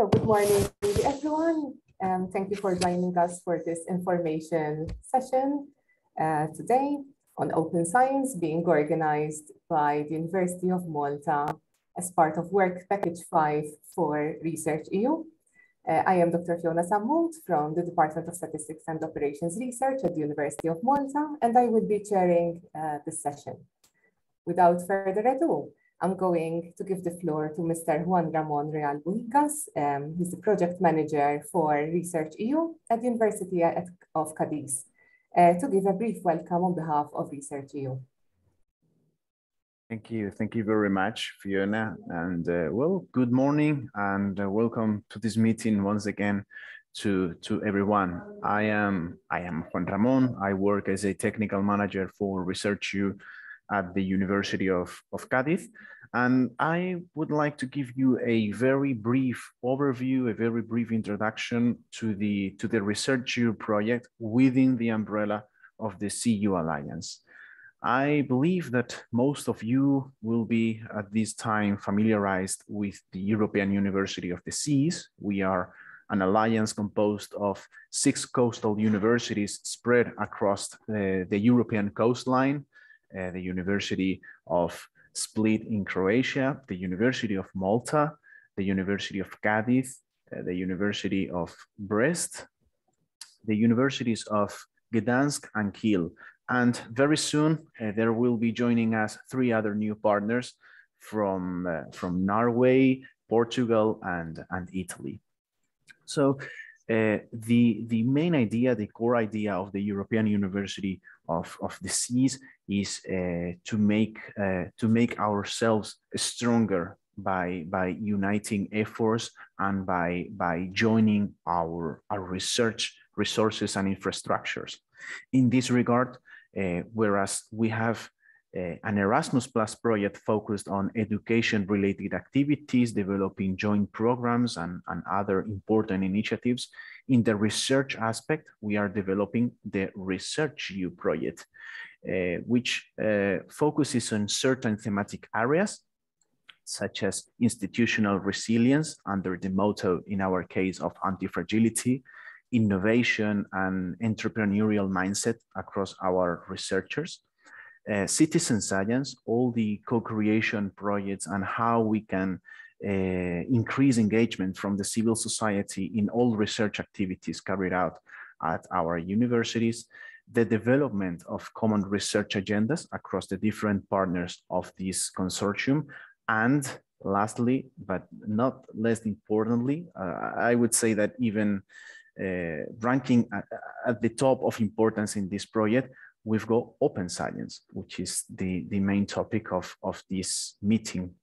So good morning everyone. and thank you for joining us for this information session uh, today on open science being organized by the University of Malta as part of Work Package 5 for Research EU. Uh, I am Dr. Fiona Sammut from the Department of Statistics and Operations Research at the University of Malta, and I will be chairing uh, this session. Without further ado, I'm going to give the floor to Mr. Juan Ramon Real Buhigas. Um, he's the project manager for Research EU at the University of Cadiz, uh, to give a brief welcome on behalf of Research EU. Thank you. Thank you very much, Fiona. And uh, well, good morning and uh, welcome to this meeting once again to, to everyone. I am, I am Juan Ramon. I work as a technical manager for Research EU at the University of, of Cadiz. And I would like to give you a very brief overview, a very brief introduction to the, to the Research project within the umbrella of the SEA-EU Alliance. I believe that most of you will be at this time familiarized with the European University of the Seas. We are an alliance composed of six coastal universities spread across the, the European coastline uh, the University of Split in Croatia, the University of Malta, the University of Cadiz, uh, the University of Brest, the universities of Gdansk and Kiel. And very soon uh, there will be joining us three other new partners from, uh, from Norway, Portugal, and, and Italy. So uh, the, the main idea, the core idea of the European University of, of the Seas is uh, to make uh, to make ourselves stronger by by uniting efforts and by by joining our our research resources and infrastructures. In this regard, uh, whereas we have uh, an Erasmus Plus project focused on education related activities, developing joint programs and, and other important initiatives. In the research aspect, we are developing the Research EU project, uh, which uh, focuses on certain thematic areas, such as institutional resilience under the motto, in our case, of anti-fragility, innovation and entrepreneurial mindset across our researchers, uh, citizen science, all the co-creation projects and how we can uh, increase engagement from the civil society in all research activities carried out at our universities, the development of common research agendas across the different partners of this consortium, and lastly, but not less importantly, uh, I would say that even uh, ranking at, at, the top of importance in this project, we've got open science, which is the, the main topic of, of this meeting.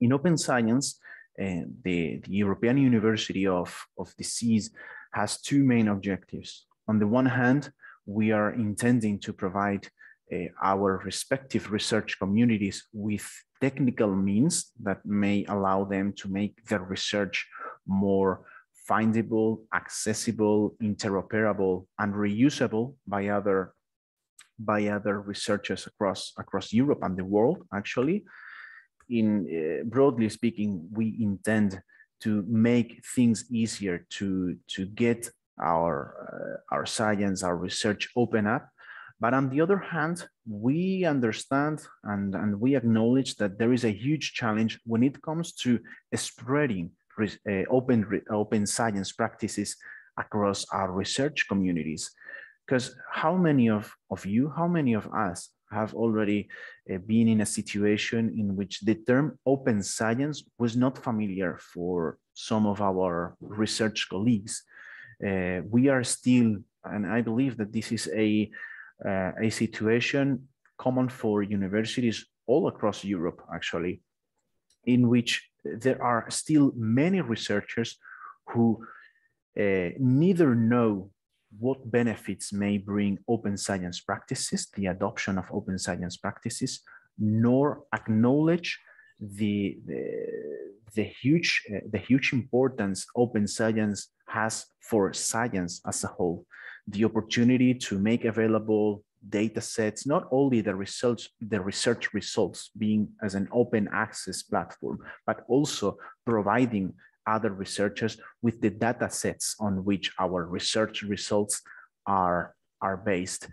In open science, uh, the, the European University of, of the Seas has two main objectives. On the one hand, we are intending to provide uh, our respective research communities with technical means that may allow them to make their research more findable, accessible, interoperable, and reusable by other by other researchers across, across Europe and the world, actually. In uh, broadly speaking, we intend to make things easier to, to get our, uh, our science, our research open up. But on the other hand, we understand and, and we acknowledge that there is a huge challenge when it comes to spreading uh, open, open science practices across our research communities. Because how many of, of you, how many of us have already uh, been in a situation in which the term open science was not familiar for some of our research colleagues? Uh, we are still, and I believe that this is a, uh, a situation common for universities all across Europe, actually, in which there are still many researchers who neither know what benefits may bring open science practices, the adoption of open science practices, nor acknowledge the, the, the huge, uh, the huge importance open science has for science as a whole. The opportunity to make available data sets, not only the research, the research results being as an open access platform, but also providing other researchers with the data sets on which our research results are, are based.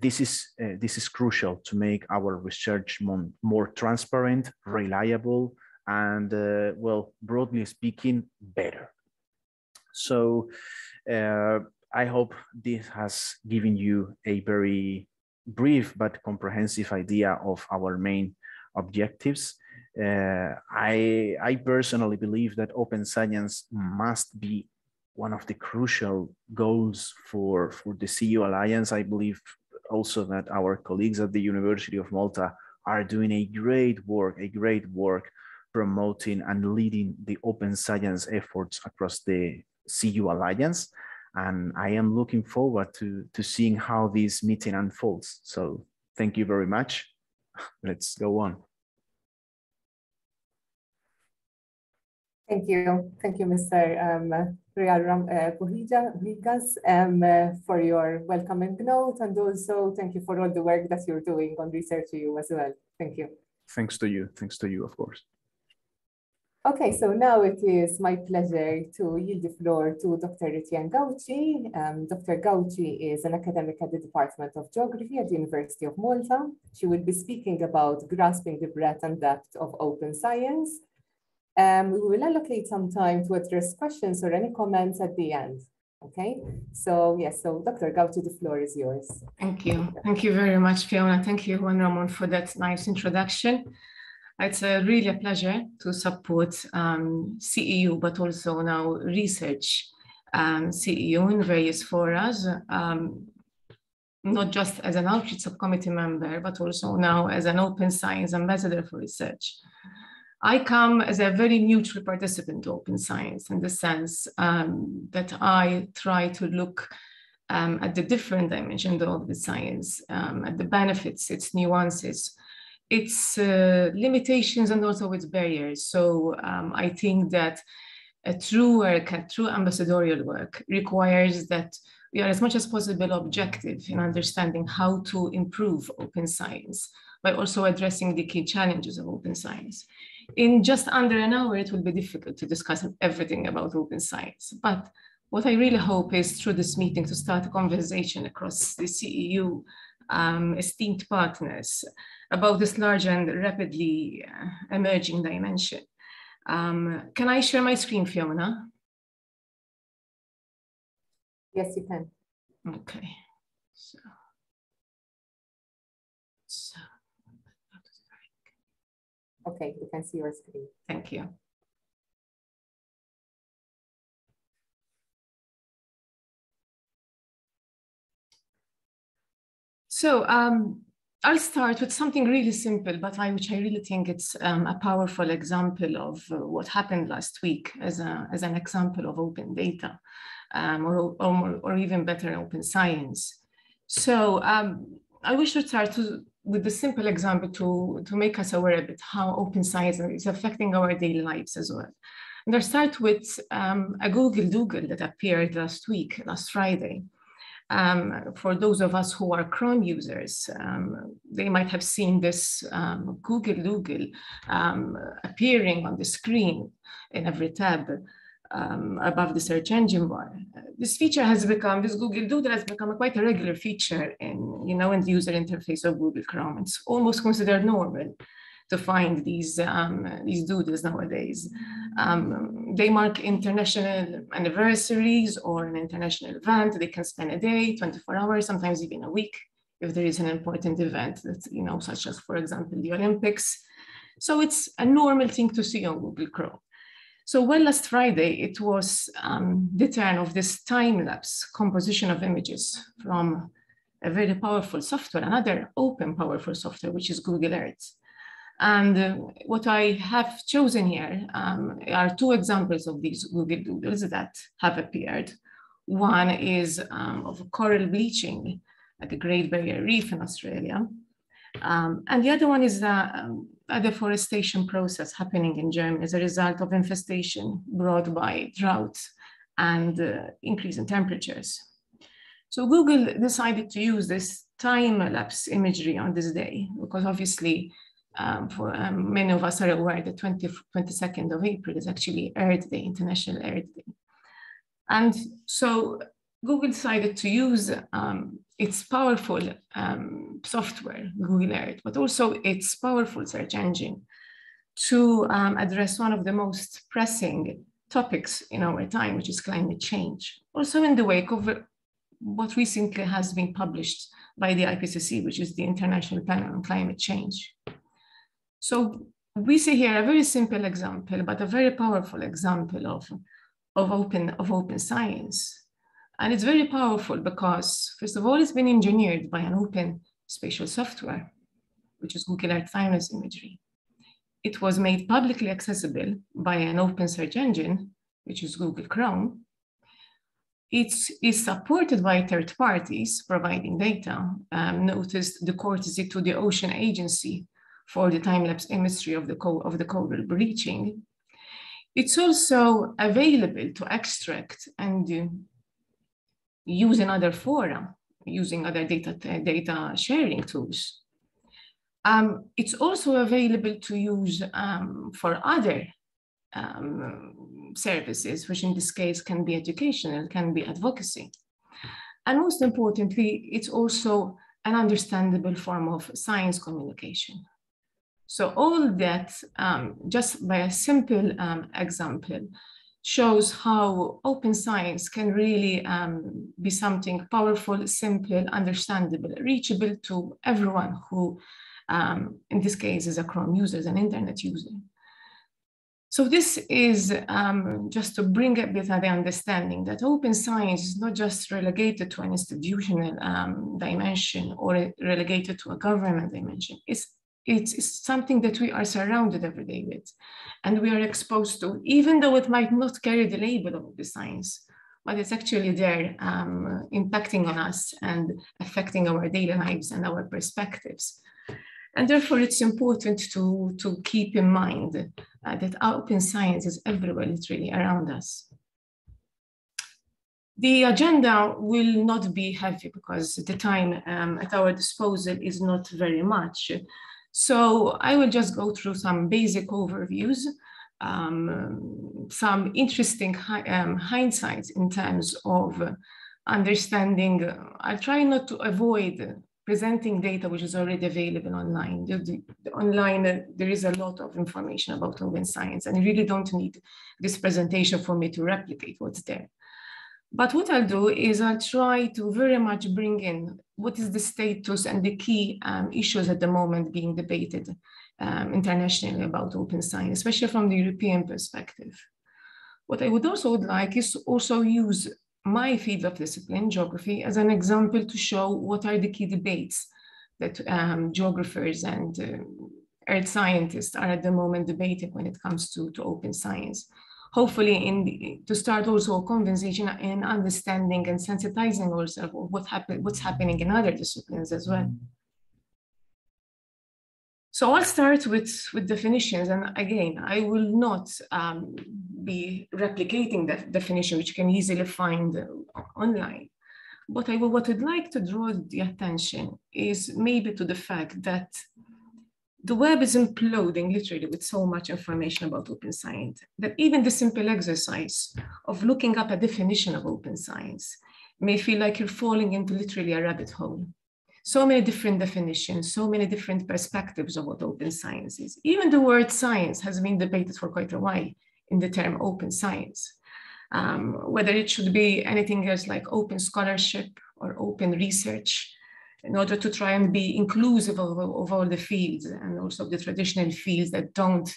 This is, uh, this is crucial to make our research more, more transparent, reliable, and uh, well, broadly speaking, better. So uh, I hope this has given you a very brief but comprehensive idea of our main objectives. Uh, I, I personally believe that open science must be one of the crucial goals for, for the SEA-EU Alliance. I believe also that our colleagues at the University of Malta are doing a great work, a great work promoting and leading the open science efforts across the SEA-EU Alliance. And I am looking forward to, to seeing how this meeting unfolds. So thank you very much. Let's go on. Thank you. Thank you, Mr. Um, Real Ram uh, um, uh, for your welcoming note. And also thank you for all the work that you're doing on research.eu as well. Thank you. Thanks to you. Thanks to you, of course. Okay, so now it is my pleasure to yield the floor to Dr. Ritienne Gauci. Um, Dr. Gauci is an academic at the Department of Geography at the University of Malta. She will be speaking about grasping the breadth and depth of open science. Um, we will allocate some time to address questions or any comments at the end. Okay, so yes, so Dr. Gauci, the floor is yours. Thank you. Thank you very much, Fiona. Thank you, Juan Ramon, for that nice introduction. It's a really a pleasure to support um, SEA-EU, but also now research um, SEA-EU in various forums, um, not just as an outreach subcommittee member, but also now as an open science ambassador for research. I come as a very neutral participant to open science in the sense um, that I try to look um, at the different dimensions of the science, um, at the benefits, its nuances, its uh, limitations and also its barriers. So um, I think that a true work, a true ambassadorial work requires that we are as much as possible objective in understanding how to improve open science by also addressing the key challenges of open science. In just under an hour, it will be difficult to discuss everything about open science, but what I really hope is through this meeting to start a conversation across the SEA-EU um, esteemed partners about this large and rapidly uh, emerging dimension. Um, can I share my screen, Fiona? Yes, you can. Okay. So, so okay, you can see your screen. Thank you. So um, I'll start with something really simple, but I, which I really think it's um, a powerful example of uh, what happened last week as, a, as an example of open data, um, or, or, or, even better, open science. So um, I wish to start to, with the simple example to, to make us aware a bit how open science is affecting our daily lives as well. And I'll start with um, a Google Doodle that appeared last week, last Friday. Um, for those of us who are Chrome users, um, they might have seen this um, Google Doodle um, appearing on the screen in every tab um, above the search engine bar. This feature has become, this Google Doodle has become a quite a regular feature in, you know, in the user interface of Google Chrome. It's almost considered normal to find these, um, these doodles nowadays. Um, they mark international anniversaries or an international event. They can spend a day, 24 hours, sometimes even a week if there is an important event that, you know, such as, for example, the Olympics. So it's a normal thing to see on Google Chrome. So well, last Friday, it was um, the turn of this time-lapse composition of images from a very powerful software, another open powerful software, which is Google Earth. And uh, what I have chosen here um, are two examples of these Google Doodles that have appeared. One is um, of coral bleaching at the Great Barrier Reef in Australia. Um, and the other one is um, a deforestation process happening in Germany as a result of infestation brought by drought and uh, increase in temperatures. So Google decided to use this time-lapse imagery on this day because obviously um, for um, many of us are aware that 20, 22nd of April is actually Earth Day, International Earth Day. And so Google decided to use um, its powerful um, software, Google Earth, but also its powerful search engine to um, address one of the most pressing topics in our time, which is climate change. Also in the wake of what recently has been published by the IPCC, which is the International Panel on Climate Change. So we see here a very simple example, but a very powerful example of, of, open, of open science. And it's very powerful because, first of all, it's been engineered by an open spatial software, which is Google Earth Timelapse Imagery. It was made publicly accessible by an open search engine, which is Google Chrome, it is supported by third parties providing data. Um, notice the courtesy to the Ocean Agency for the time-lapse imagery of the, of the coral bleaching. It's also available to extract and uh, use in other fora using other data, data sharing tools. Um, it's also available to use um, for other um, services, which in this case can be educational, can be advocacy. And most importantly, it's also an understandable form of science communication. So all that, um, just by a simple um, example, shows how open science can really um, be something powerful, simple, understandable, reachable to everyone who, um, in this case, is a Chrome user, is an internet user. So this is um, just to bring a bit of the understanding that open science is not just relegated to an institutional um, dimension or relegated to a government dimension. It's, it's, it's, something that we are surrounded every day with and we are exposed to, even though it might not carry the label of the science, but it's actually there um, impacting on us and affecting our daily lives and our perspectives. And therefore, it's important to, to keep in mind uh, that open science is everywhere, literally around us. The agenda will not be heavy because the time um, at our disposal is not very much. So I will just go through some basic overviews, um, some interesting hi um, hindsights in terms of understanding. I'll try not to avoid presenting data which is already available online. The, the, online, uh, there is a lot of information about open science and you really don't need this presentation for me to replicate what's there. But what I'll do is I'll try to very much bring in what is the status and the key um, issues at the moment being debated um, internationally about open science, especially from the European perspective. What I would also would like is to also use my field of discipline, geography, as an example to show what are the key debates that um, geographers and uh, earth scientists are at the moment debating when it comes to, to open science. Hopefully, in the, to start also a conversation in understanding and sensitizing ourselves of what happen, what's happening in other disciplines as well. So I'll start with, with definitions. And again, I will not um, be replicating that definition, which you can easily find online. But I what I'd like to draw the attention is maybe to the fact that the web is imploding literally with so much information about open science that even the simple exercise of looking up a definition of open science may feel like you're falling into literally a rabbit hole so many different definitions, so many different perspectives of what open science is. Even the word science has been debated for quite a while in the term open science. Um, whether it should be anything else like open scholarship or open research in order to try and be inclusive of, of all the fields and also the traditional fields that don't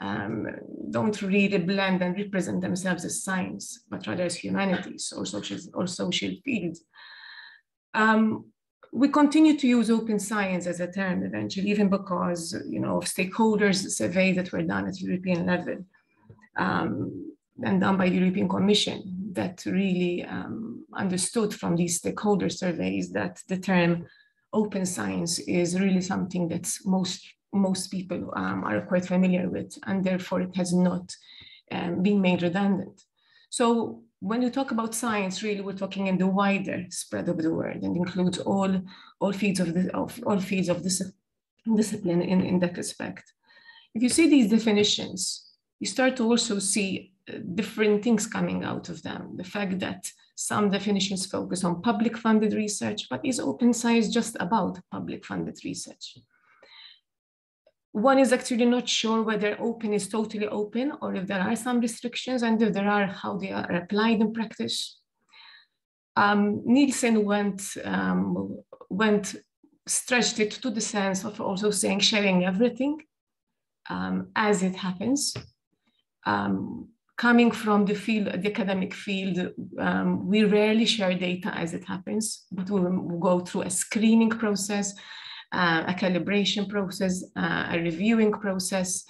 um, don't really blend and represent themselves as science, but rather as humanities or social, or social fields. Um, we continue to use open science as a term eventually, even because you know of stakeholders surveys that were done at European level um, and done by the European Commission that really um, understood from these stakeholder surveys that the term open science is really something that most most people um, are quite familiar with, and therefore it has not um, been made redundant. So when you talk about science, really, we're talking in the wider spread of the word and includes all, all fields of the of all fields of this discipline in, in that respect. If you see these definitions, you start to also see uh, different things coming out of them. The fact that some definitions focus on public funded research, but is open science just about public funded research? One is actually not sure whether open is totally open or if there are some restrictions and if there are, how they are applied in practice. Um, Nielsen went, um, went, stretched it to the sense of also saying sharing everything um, as it happens. Um, coming from the field, the academic field, um, we rarely share data as it happens, but we go through a screening process, uh, a calibration process, uh, a reviewing process.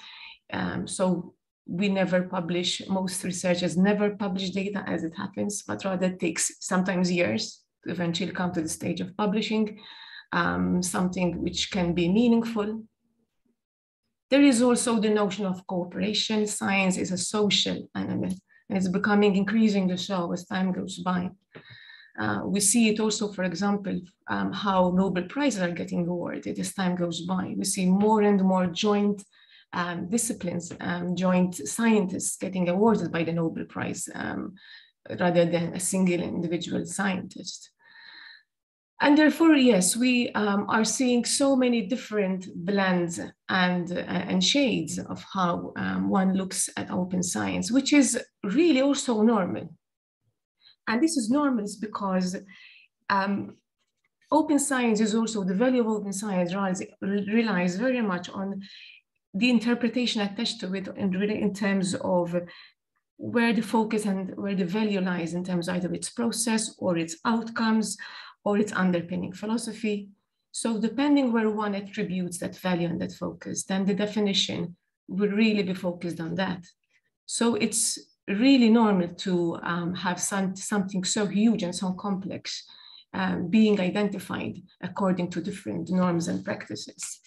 Um, so we never publish, most researchers never publish data as it happens, but rather takes sometimes years to eventually come to the stage of publishing um, something which can be meaningful there is also the notion of cooperation. Science is a social animal, and it's becoming increasingly so as time goes by. Uh, we see it also, for example, um, how Nobel Prizes are getting awarded as time goes by. We see more and more joint um, disciplines, um, joint scientists getting awarded by the Nobel Prize um, rather than a single individual scientist. And therefore, yes, we um, are seeing so many different blends and, uh, and shades of how um, one looks at open science, which is really also normal. And this is normal because um, open science is also, the value of open science relies, relies very much on the interpretation attached to it in, in terms of where the focus and where the value lies in terms of either its process or its outcomes or its underpinning philosophy. So depending where one attributes that value and that focus, then the definition will really be focused on that. So it's really normal to um, have some, something so huge and so complex um, being identified according to different norms and practices.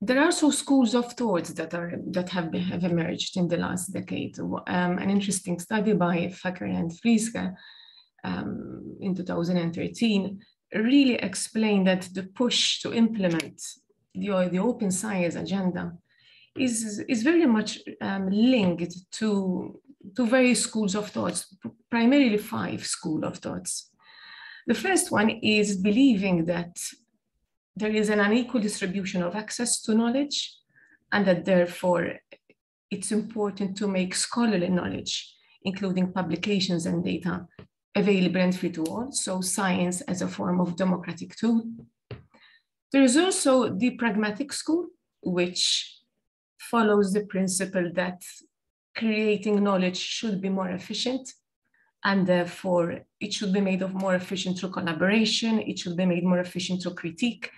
There are also schools of thought that are that have, been, have emerged in the last decade. Um, an interesting study by Fecher and Friesike um, in 2013 really explained that the push to implement the, the open science agenda is, is very much um, linked to, to various schools of thoughts, primarily five school of thoughts. The first one is believing that there is an unequal distribution of access to knowledge and that therefore it's important to make scholarly knowledge, including publications and data, available and free to all, so science as a form of democratic tool. There is also the pragmatic school, which follows the principle that creating knowledge should be more efficient, and therefore it should be made of more efficient through collaboration, it should be made more efficient through critique,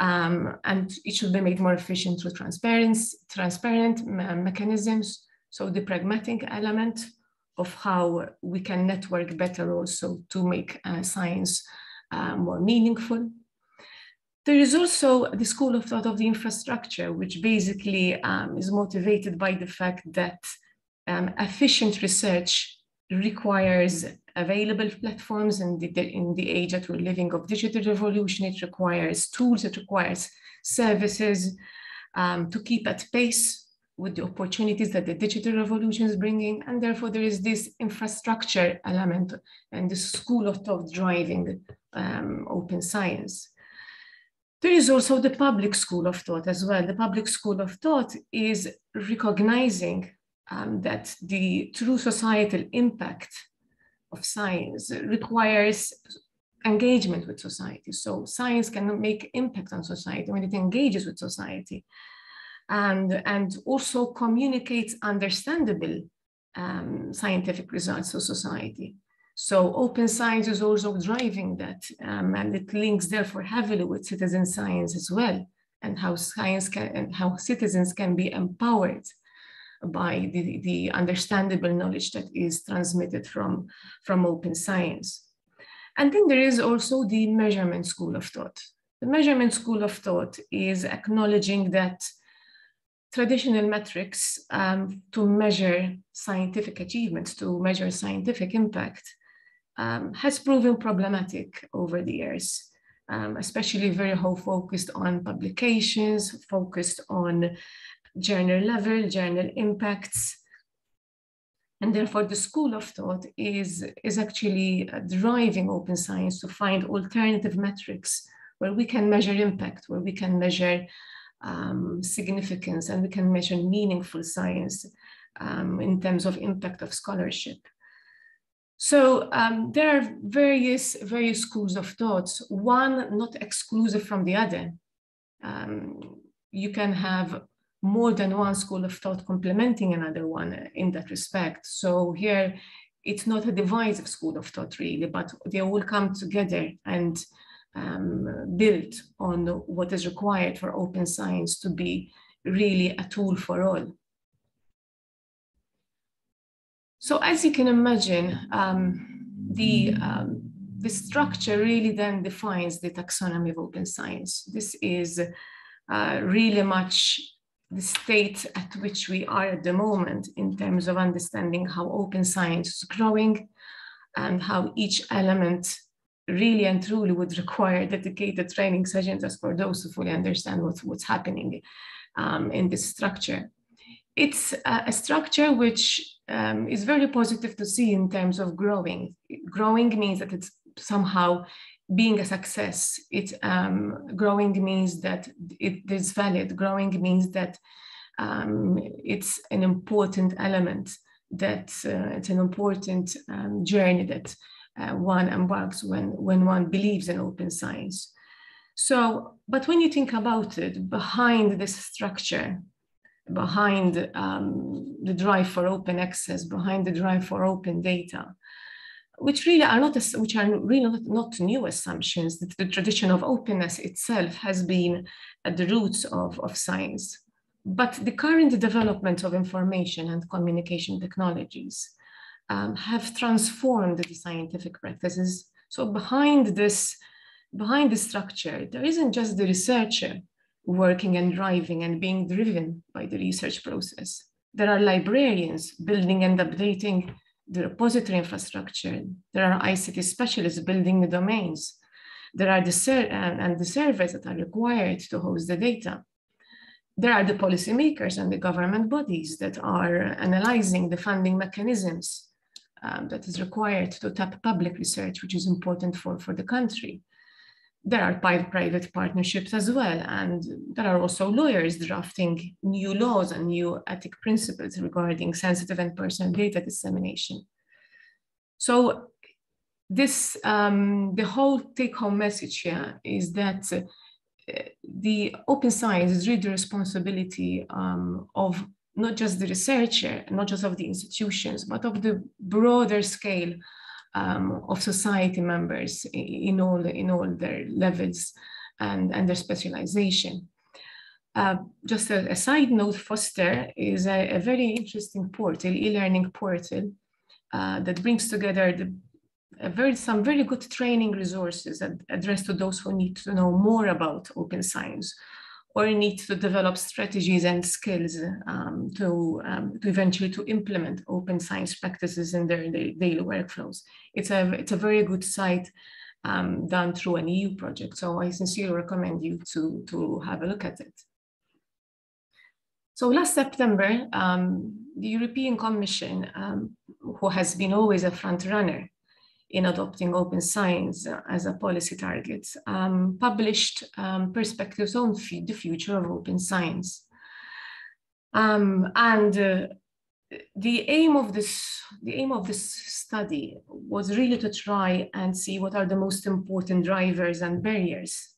um, and it should be made more efficient through transparency, transparent mechanisms. So the pragmatic element of how we can network better also to make uh, science uh, more meaningful. There is also the school of thought of the infrastructure, which basically um, is motivated by the fact that um, efficient research requires available platforms in the, in the age that we're living of digital revolution. It requires tools, it requires services um, to keep at pace with the opportunities that the digital revolution is bringing. And therefore, there is this infrastructure element and the school of thought driving um, open science. There is also the public school of thought as well. The public school of thought is recognizing um, that the true societal impact of science requires engagement with society. So science can make impact on society when it engages with society and, and also communicates understandable um, scientific results to society. So open science is also driving that, um, and it links therefore heavily with citizen science as well, and how science can and how citizens can be empowered by the, the understandable knowledge that is transmitted from, from open science. And then there is also the measurement school of thought. The measurement school of thought is acknowledging that traditional metrics um, to measure scientific achievements, to measure scientific impact, um, has proven problematic over the years. um, especially very focused on publications, focused on journal level, journal impacts. And therefore, the school of thought is, is actually driving open science to find alternative metrics where we can measure impact, where we can measure um, significance, and we can measure meaningful science um, in terms of impact of scholarship. So um, there are various, various schools of thoughts, one not exclusive from the other. Um, you can have more than one school of thought complementing another one in that respect. So here, it's not a divisive school of thought really, but they all come together and um, build on what is required for open science to be really a tool for all. So as you can imagine, um, the, um, the structure really then defines the taxonomy of open science. This is uh, really much the state at which we are at the moment in terms of understanding how open science is growing and how each element really and truly would require dedicated training sessions as for those who fully understand what's, what's happening um, in this structure. It's a, a structure which um, is very positive to see in terms of growing. Growing means that it's somehow being a success. It um, growing means that it is valid. Growing means that um, it's an important element. That uh, it's an important um, journey that uh, one embarks when when one believes in open science. So, but when you think about it, behind this structure, behind um, the drive for open access, behind the drive for open data, which really are not, which are really not, not new assumptions. The, the, tradition of openness itself has been at the roots of, of science. But the current development of information and communication technologies um, have transformed the scientific practices. So behind this, behind the structure, there isn't just the researcher working and driving and being driven by the research process. There are librarians building and updating the repository infrastructure. There are ICT specialists building the domains. There are the and, and the servers that are required to host the data. There are the policymakers and the government bodies that are analyzing the funding mechanisms um, that is required to tap public research, which is important for, for the country there are private partnerships as well. And there are also lawyers drafting new laws and new ethic principles regarding sensitive and personal data dissemination. So this, um, the whole take home message here is that uh, the open science is really the responsibility um, of not just the researcher, not just of the institutions, but of the broader scale um, of society members in all, in all their levels and, and their specialization. Uh, just a, a, side note, Foster is a, a very interesting portal, e-learning portal uh, that brings together the, very, some very good training resources addressed to those who need to know more about open science or need to develop strategies and skills um, to, um, to eventually to implement open science practices in their, their daily workflows. It's a, it's a very good site um, done through an EU project. So I sincerely recommend you to, to have a look at it. So last September, um, the European Commission, um, who has been always a front runner in adopting open science as a policy target, um, published um, perspectives on the future of open science. Um, and uh, the aim of this the aim of this study was really to try and see what are the most important drivers and barriers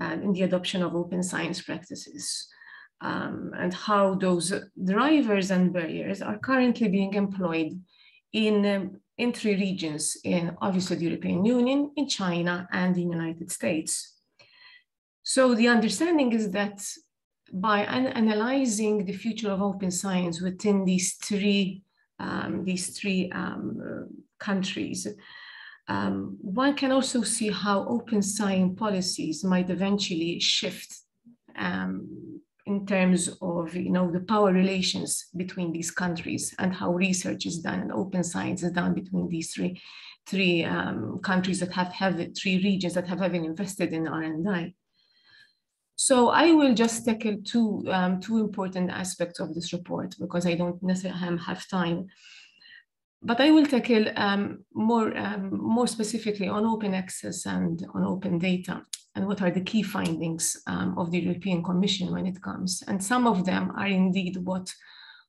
um, in the adoption of open science practices um, and how those drivers and barriers are currently being employed in um, in three regions, in obviously the European Union, in China, and the United States. So the understanding is that by an analyzing the future of open science within these three, um, these three um, countries, um, one can also see how open science policies might eventually shift um, in terms of you know the power relations between these countries and how research is done and open science is done between these three three um, countries that have, have three regions that have been invested in R&I. So I will just tackle two, um, two important aspects of this report because I don't necessarily have time. But I will tackle um, more, um, more specifically on open access and on open data and what are the key findings um, of the European Commission when it comes. And some of them are indeed what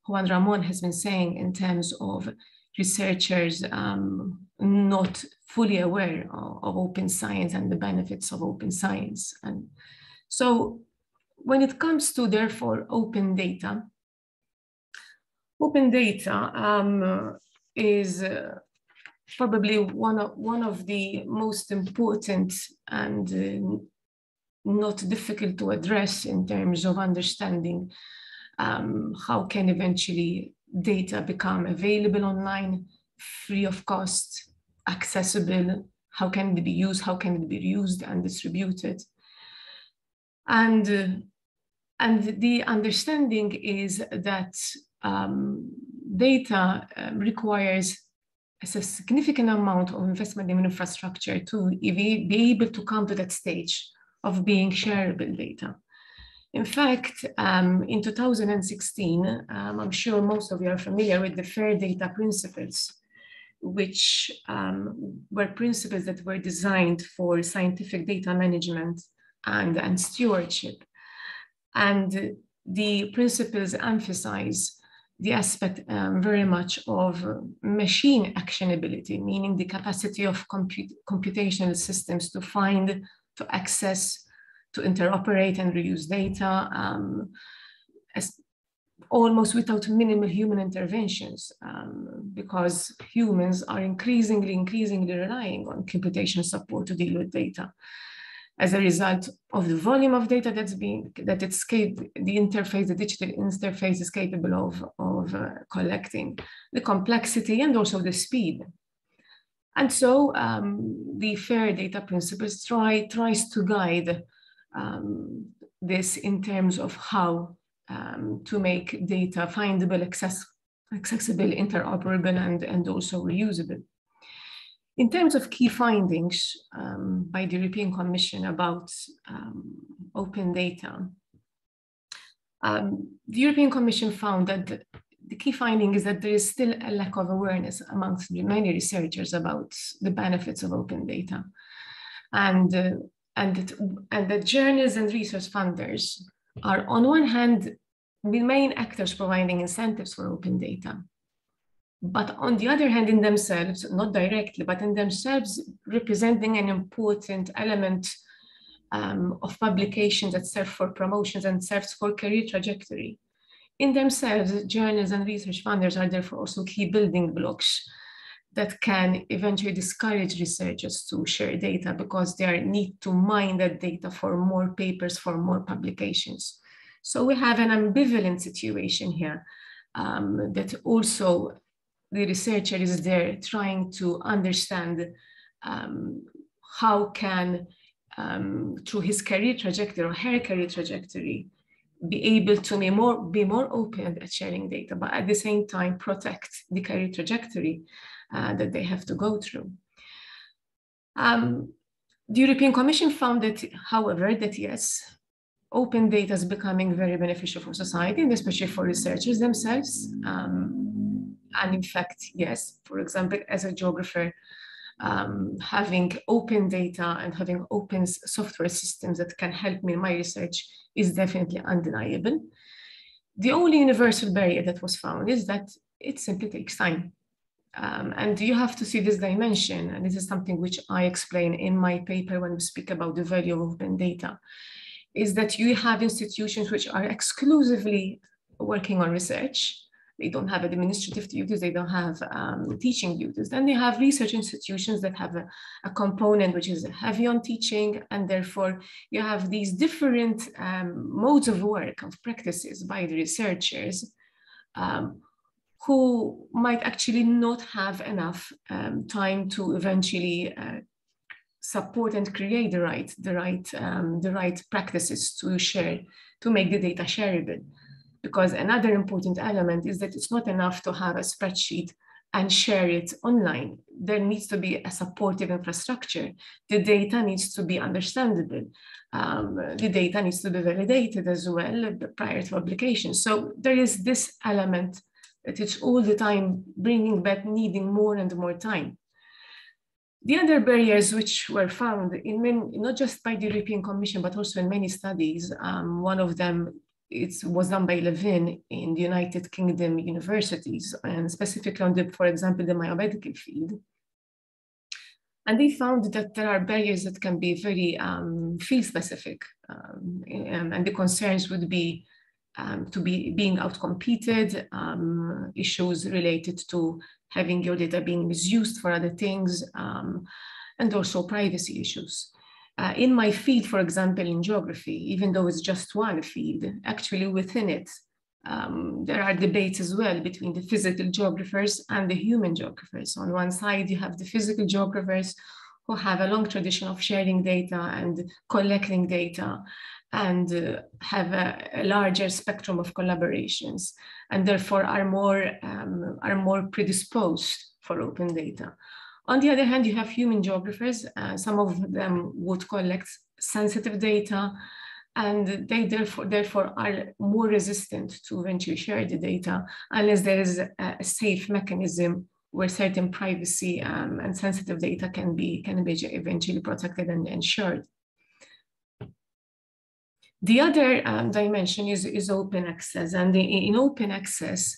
Juan Ramon has been saying in terms of researchers um, not fully aware of, of, open science and the benefits of open science. And so when it comes to therefore open data, open data um, is uh, probably one of, one of the most important and uh, not difficult to address in terms of understanding um, how can eventually data become available online, free of cost, accessible, how can it be used, how can it be used and distributed. And, uh, and the understanding is that um, data uh, requires a significant amount of investment in infrastructure to be able to come to that stage of being shareable data. In fact, um, in 2016, um, I'm sure most of you are familiar with the FAIR data principles, which um, were principles that were designed for scientific data management and, and stewardship. And the principles emphasize the aspect um, very much of machine actionability, meaning the capacity of comput computational systems to find, to access, to interoperate and reuse data um, as almost without minimal human interventions um, because humans are increasingly, increasingly relying on computational support to deal with data as a result of the volume of data that's being that it's the interface the digital interface is capable of of uh, collecting the complexity and also the speed. And so um, the fair data principles try tries to guide um, this in terms of how um, to make data findable access, accessible interoperable and and also reusable in terms of key findings um, by the European Commission about um, open data, um, the European Commission found that the, the, key finding is that there is still a lack of awareness amongst many researchers about the benefits of open data. And, uh, and, that, and that journals and research funders are on one hand the main actors providing incentives for open data but on the other hand, in themselves, not directly, but in themselves, representing an important element um, of publications that serve for promotions and serves for career trajectory. In themselves, journals and research funders are therefore also key building blocks that can eventually discourage researchers to share data because they need to mine that data for more papers, for more publications. So we have an ambivalent situation here um, that also the researcher is there trying to understand um, how can, um, through his career trajectory or her career trajectory, be able to be more, be more open at sharing data, but at the same time protect the career trajectory uh, that they have to go through. Um, the European Commission found that, however, that yes, open data is becoming very beneficial for society and especially for researchers themselves. Um, and in fact, yes, for example, as a geographer, um, having open data and having open software systems that can help me in my research is definitely undeniable. The only universal barrier that was found is that it simply takes time. Um, and you have to see this dimension, and this is something which I explain in my paper when we speak about the value of open data, is that you have institutions which are exclusively working on research, they don't have administrative duties, they don't have um, teaching duties. Then they have research institutions that have a, a, component which is heavy on teaching, and therefore you have these different um, modes of work, of practices by the researchers um, who might actually not have enough um, time to eventually uh, support and create the right, the right, um, the right practices to share, to make the data shareable. Because another important element is that it's not enough to have a spreadsheet and share it online. There needs to be a supportive infrastructure. The data needs to be understandable. Um, the data needs to be validated as well prior to publication. So there is this element that it's all the time bringing back needing more and more time. The other barriers which were found in many, not just by the European Commission, but also in many studies, um, one of them it was done by Levin in the United Kingdom universities, and specifically on the, for example, the biomedical field. And they found that there are barriers that can be very um, field specific, um, and the concerns would be um, to be being outcompeted, um, issues related to having your data being misused for other things, um, and also privacy issues. Uh, in my field, for example, in geography, even though it's just one field, actually within it, um, there are debates as well between the physical geographers and the human geographers. On one side, you have the physical geographers who have a long tradition of sharing data and collecting data and uh, have a, a, larger spectrum of collaborations and therefore are more, um, are more predisposed for open data. On the other hand, you have human geographers. Uh, some of them would collect sensitive data, and they therefore, therefore are more resistant to eventually share the data unless there is a, safe mechanism where certain privacy um, and sensitive data can be, can be eventually protected and ensured. The other um, dimension is, is open access. And in open access,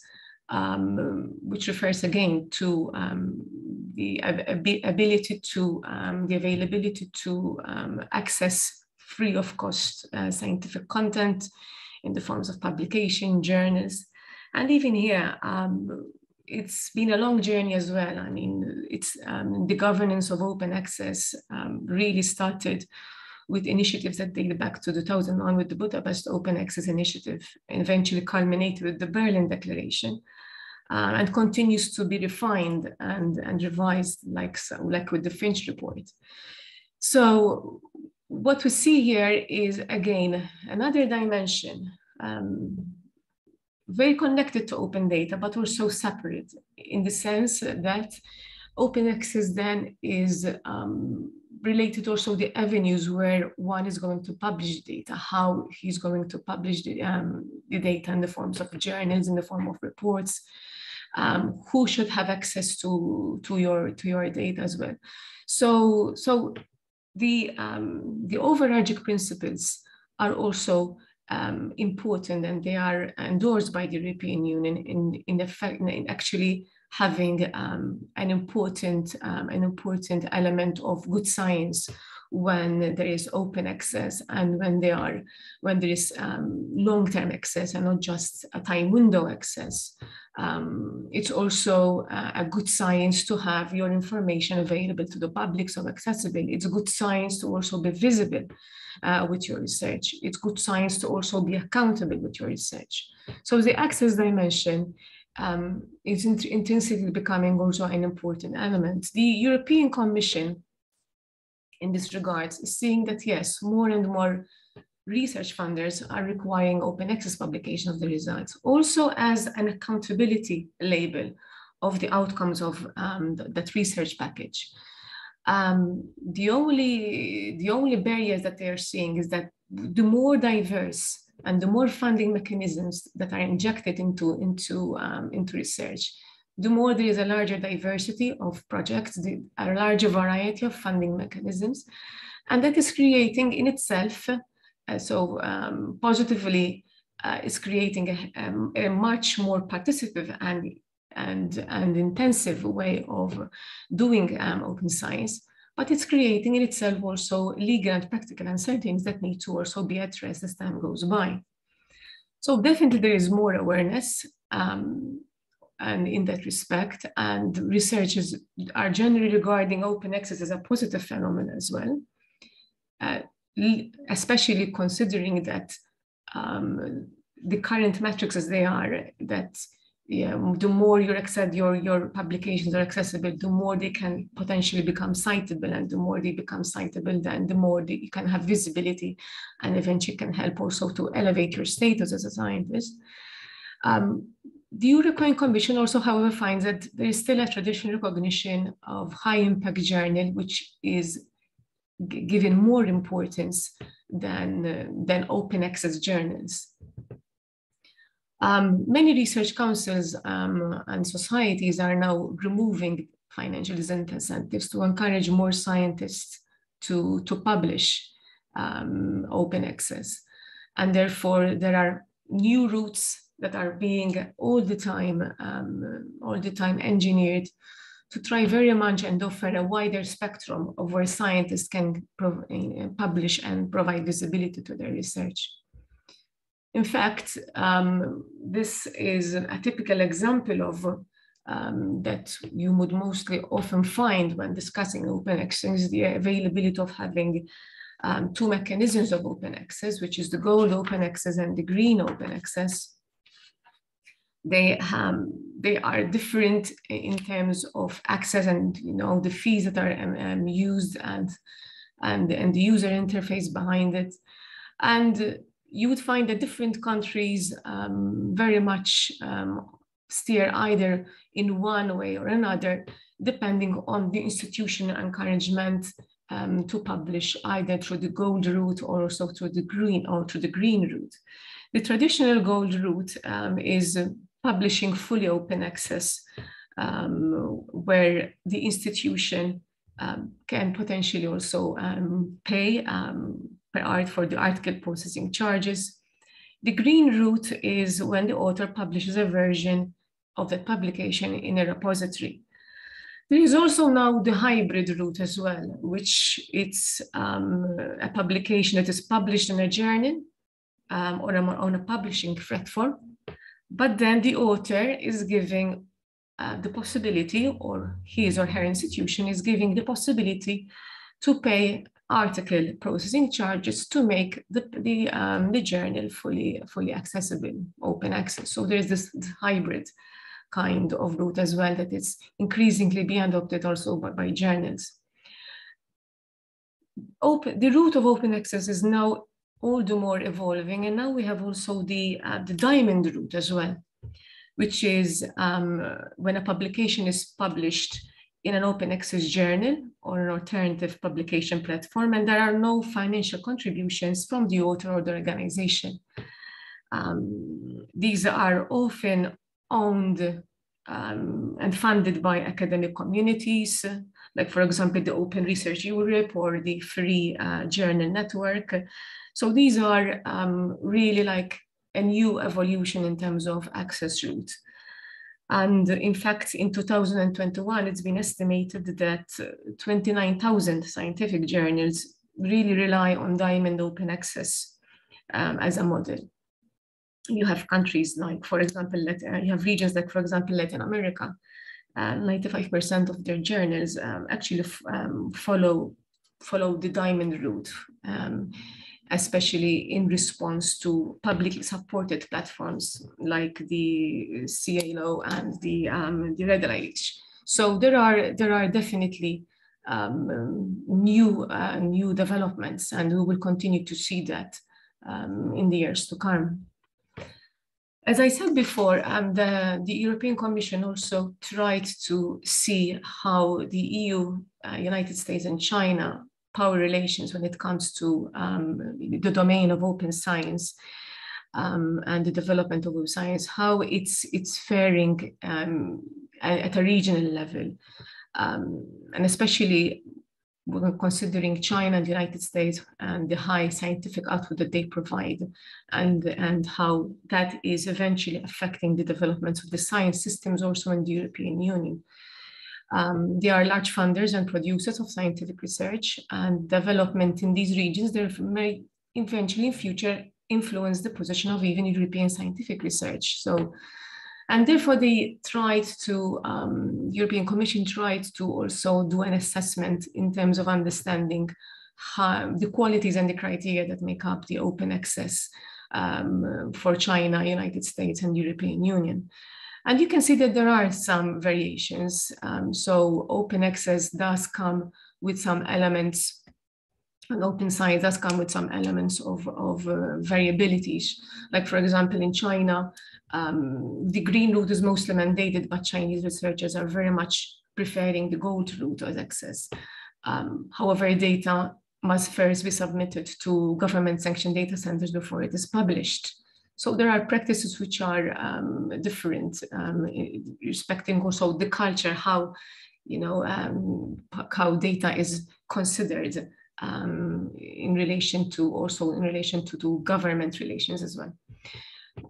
um, which refers again to um, the ability to, um, the availability to um, access free of cost uh, scientific content in the forms of publication, journals. And even here, um, it's been a long journey as well. I mean, it's um, the governance of open access really started with initiatives that date back to 2001 with the Budapest Open Access Initiative, and eventually culminated with the Berlin Declaration uh, and continues to be refined and, and revised like, so, like with the Finch report. So what we see here is again, another dimension, um, very connected to open data, but also separate in the sense that open access then is um, related also the avenues where one is going to publish data, how he's going to publish the, um, the data in the forms of journals, in the form of reports, um, who should have access to, to, your, to your data as well. So, so the, um, the overarching principles are also um, important and they are endorsed by the European Union in, in, effect, in actually having um, an important um, an important element of good science when there is open access and when there are when there is um, long-term access and not just a time window access um, it's also a, a, good science to have your information available to the public, so accessible. It's good science to also be visible uh, with your research. It's good science to also be accountable with your research. So the access dimension um, is int intrinsically becoming also an important element. The European Commission in this regard is seeing that yes, more and more research funders are requiring open access publication of the results, also as an accountability label of the outcomes of um, that research package. Um, the, only, the only barriers that they are seeing is that the more diverse and the more funding mechanisms that are injected into, into, um, into research, the more there is a larger diversity of projects, the, a larger variety of funding mechanisms, and that is creating in itself so um, positively uh, is creating a, um, a, much more participative and, and, and intensive way of doing um, open science, but it's creating in itself also legal and practical uncertainties that need to also be addressed as time goes by. So definitely there is more awareness um, and in that respect, and researchers are generally regarding open access as a positive phenomenon as well. Uh, especially considering that um, the current metrics as they are, that yeah, the more your your your publications are accessible, the more they can potentially become citable, and the more they become citable, then the more you can have visibility, and eventually can help also to elevate your status as a scientist. Um, the European Commission also, however, finds that there is still a traditional recognition of high impact journal, which is given more importance than, uh, than open access journals. Um, many research councils um, and societies are now removing financial incentives to encourage more scientists to, to publish um, open access. And therefore, there are new routes that are being all the time, um, all the time engineered to try very much and offer a wider spectrum of where scientists can uh, publish and provide visibility to their research. In fact, um, this is a typical example of um, that you would mostly often find when discussing open access, the availability of having um, two mechanisms of open access, which is the gold open access and the green open access. They, um, they are different in terms of access and you know the fees that are um, um used and, and, and the user interface behind it. And you would find that different countries um, very much um, steer either in one way or another, depending on the institutional encouragement um, to publish either through the gold route or also through the green or through the green route. The traditional gold route um, is publishing fully open access, um, where the institution um, can potentially also pay per art for the article processing charges. The green route is when the author publishes a version of the publication in a repository. There is also now the hybrid route as well, which it's um, a publication that is published in a journal um, or on a publishing platform, but then the author is giving uh, the possibility, or his or her institution is giving the possibility to pay article processing charges to make the, the, um, the journal fully, fully accessible, open access. So there's this hybrid kind of route as well that is increasingly being adopted also by, by journals. Open, the route of open access is now all the more evolving and now we have also the, uh, the diamond route as well, which is um, when a publication is published in an open access journal or an alternative publication platform, and there are no financial contributions from the author or the organization. Um, these are often owned um, and funded by academic communities, like for example, the Open Research Europe or the Free uh, Journal Network. So these are um, really like a new evolution in terms of access routes. And in fact, in 2021, it's been estimated that 29,000 scientific journals really rely on Diamond Open Access um, as a model. You have countries like, for example, uh, you have regions like, for example, Latin America. 95% uh, of their journals um, actually um, follow follow the diamond route. Um, especially in response to publicly supported platforms like the SciELO and the, um, the Redalyc. So there are, there are definitely um, new, uh, new developments and we will continue to see that um, in the years to come. As I said before, um, the, the European Commission also tried to see how the EU, uh, United States and China power relations when it comes to um, the domain of open science um, and the development of open science, how it's, it's faring um, at a regional level. Um, and especially considering China and the United States and the high scientific output that they provide and, and how that is eventually affecting the developments of the science systems also in the European Union. Um, they are large funders and producers of scientific research and development in these regions. They may eventually in future influence the position of even European scientific research. So, and therefore they tried to, um, European Commission tried to also do an assessment in terms of understanding how, the qualities and the criteria that make up the open access um, for China, United States and European Union. And you can see that there are some variations. Um, so open access does come with some elements and open science does come with some elements of, of uh, variabilities. Like for example, in China, um, the green route is mostly mandated, but Chinese researchers are very much preferring the gold route as access. Um, however, data must first be submitted to government sanctioned data centers before it is published. So there are practices which are um, different, um, respecting also the culture, how you know um, how data is considered um, in relation to also in relation to, to government relations as well.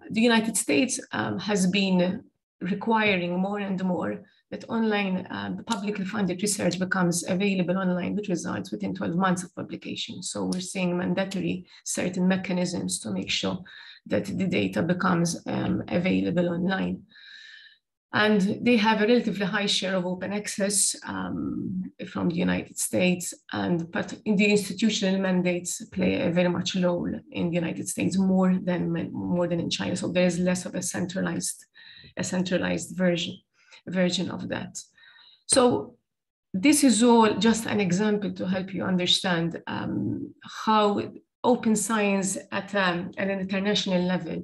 The United States um, has been requiring more and more that online um, publicly funded research becomes available online with results within 12 months of publication. So we're seeing mandatory certain mechanisms to make sure that the data becomes um, available online. And they have a relatively high share of open access um, from the United States, and but in the institutional mandates play a very much role in the United States more than more than in China. So there's less of a centralized a centralized version version of that. So this is all just an example to help you understand um, how open science at, um, at an international level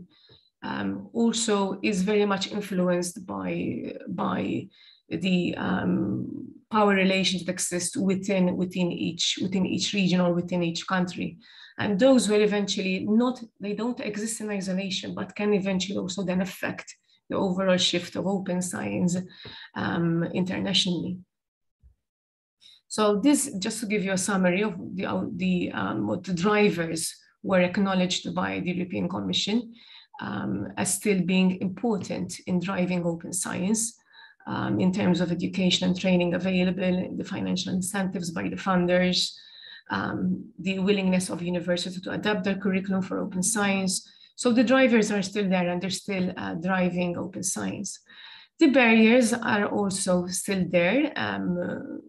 um, also is very much influenced by, by the um, power relations that exist within, within, each, within each region or within each country. And those will eventually not, they don't exist in isolation, but can eventually also then affect the overall shift of open science um, internationally. So this, just to give you a summary of the, the um, what the drivers were acknowledged by the European Commission um, as still being important in driving open science um, in terms of education and training available, the financial incentives by the funders, um, the willingness of universities to adapt their curriculum for open science. So the drivers are still there and they're still uh, driving open science. The barriers are also still there um,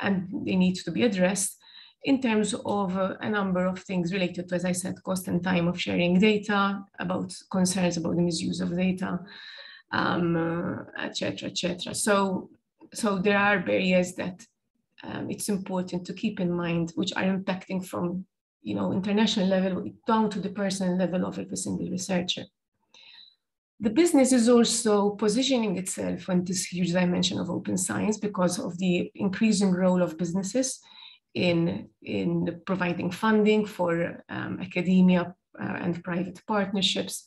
and they need to be addressed in terms of uh, a number of things related to, as I said, cost and time of sharing data, about concerns about the misuse of data, um, uh. Et so, so there are barriers that um, it's important to keep in mind, which are impacting from, you know, international level down to the personal level of every single researcher. The business is also positioning itself on this huge dimension of open science because of the increasing role of businesses in, in providing funding for um, academia uh, and private partnerships.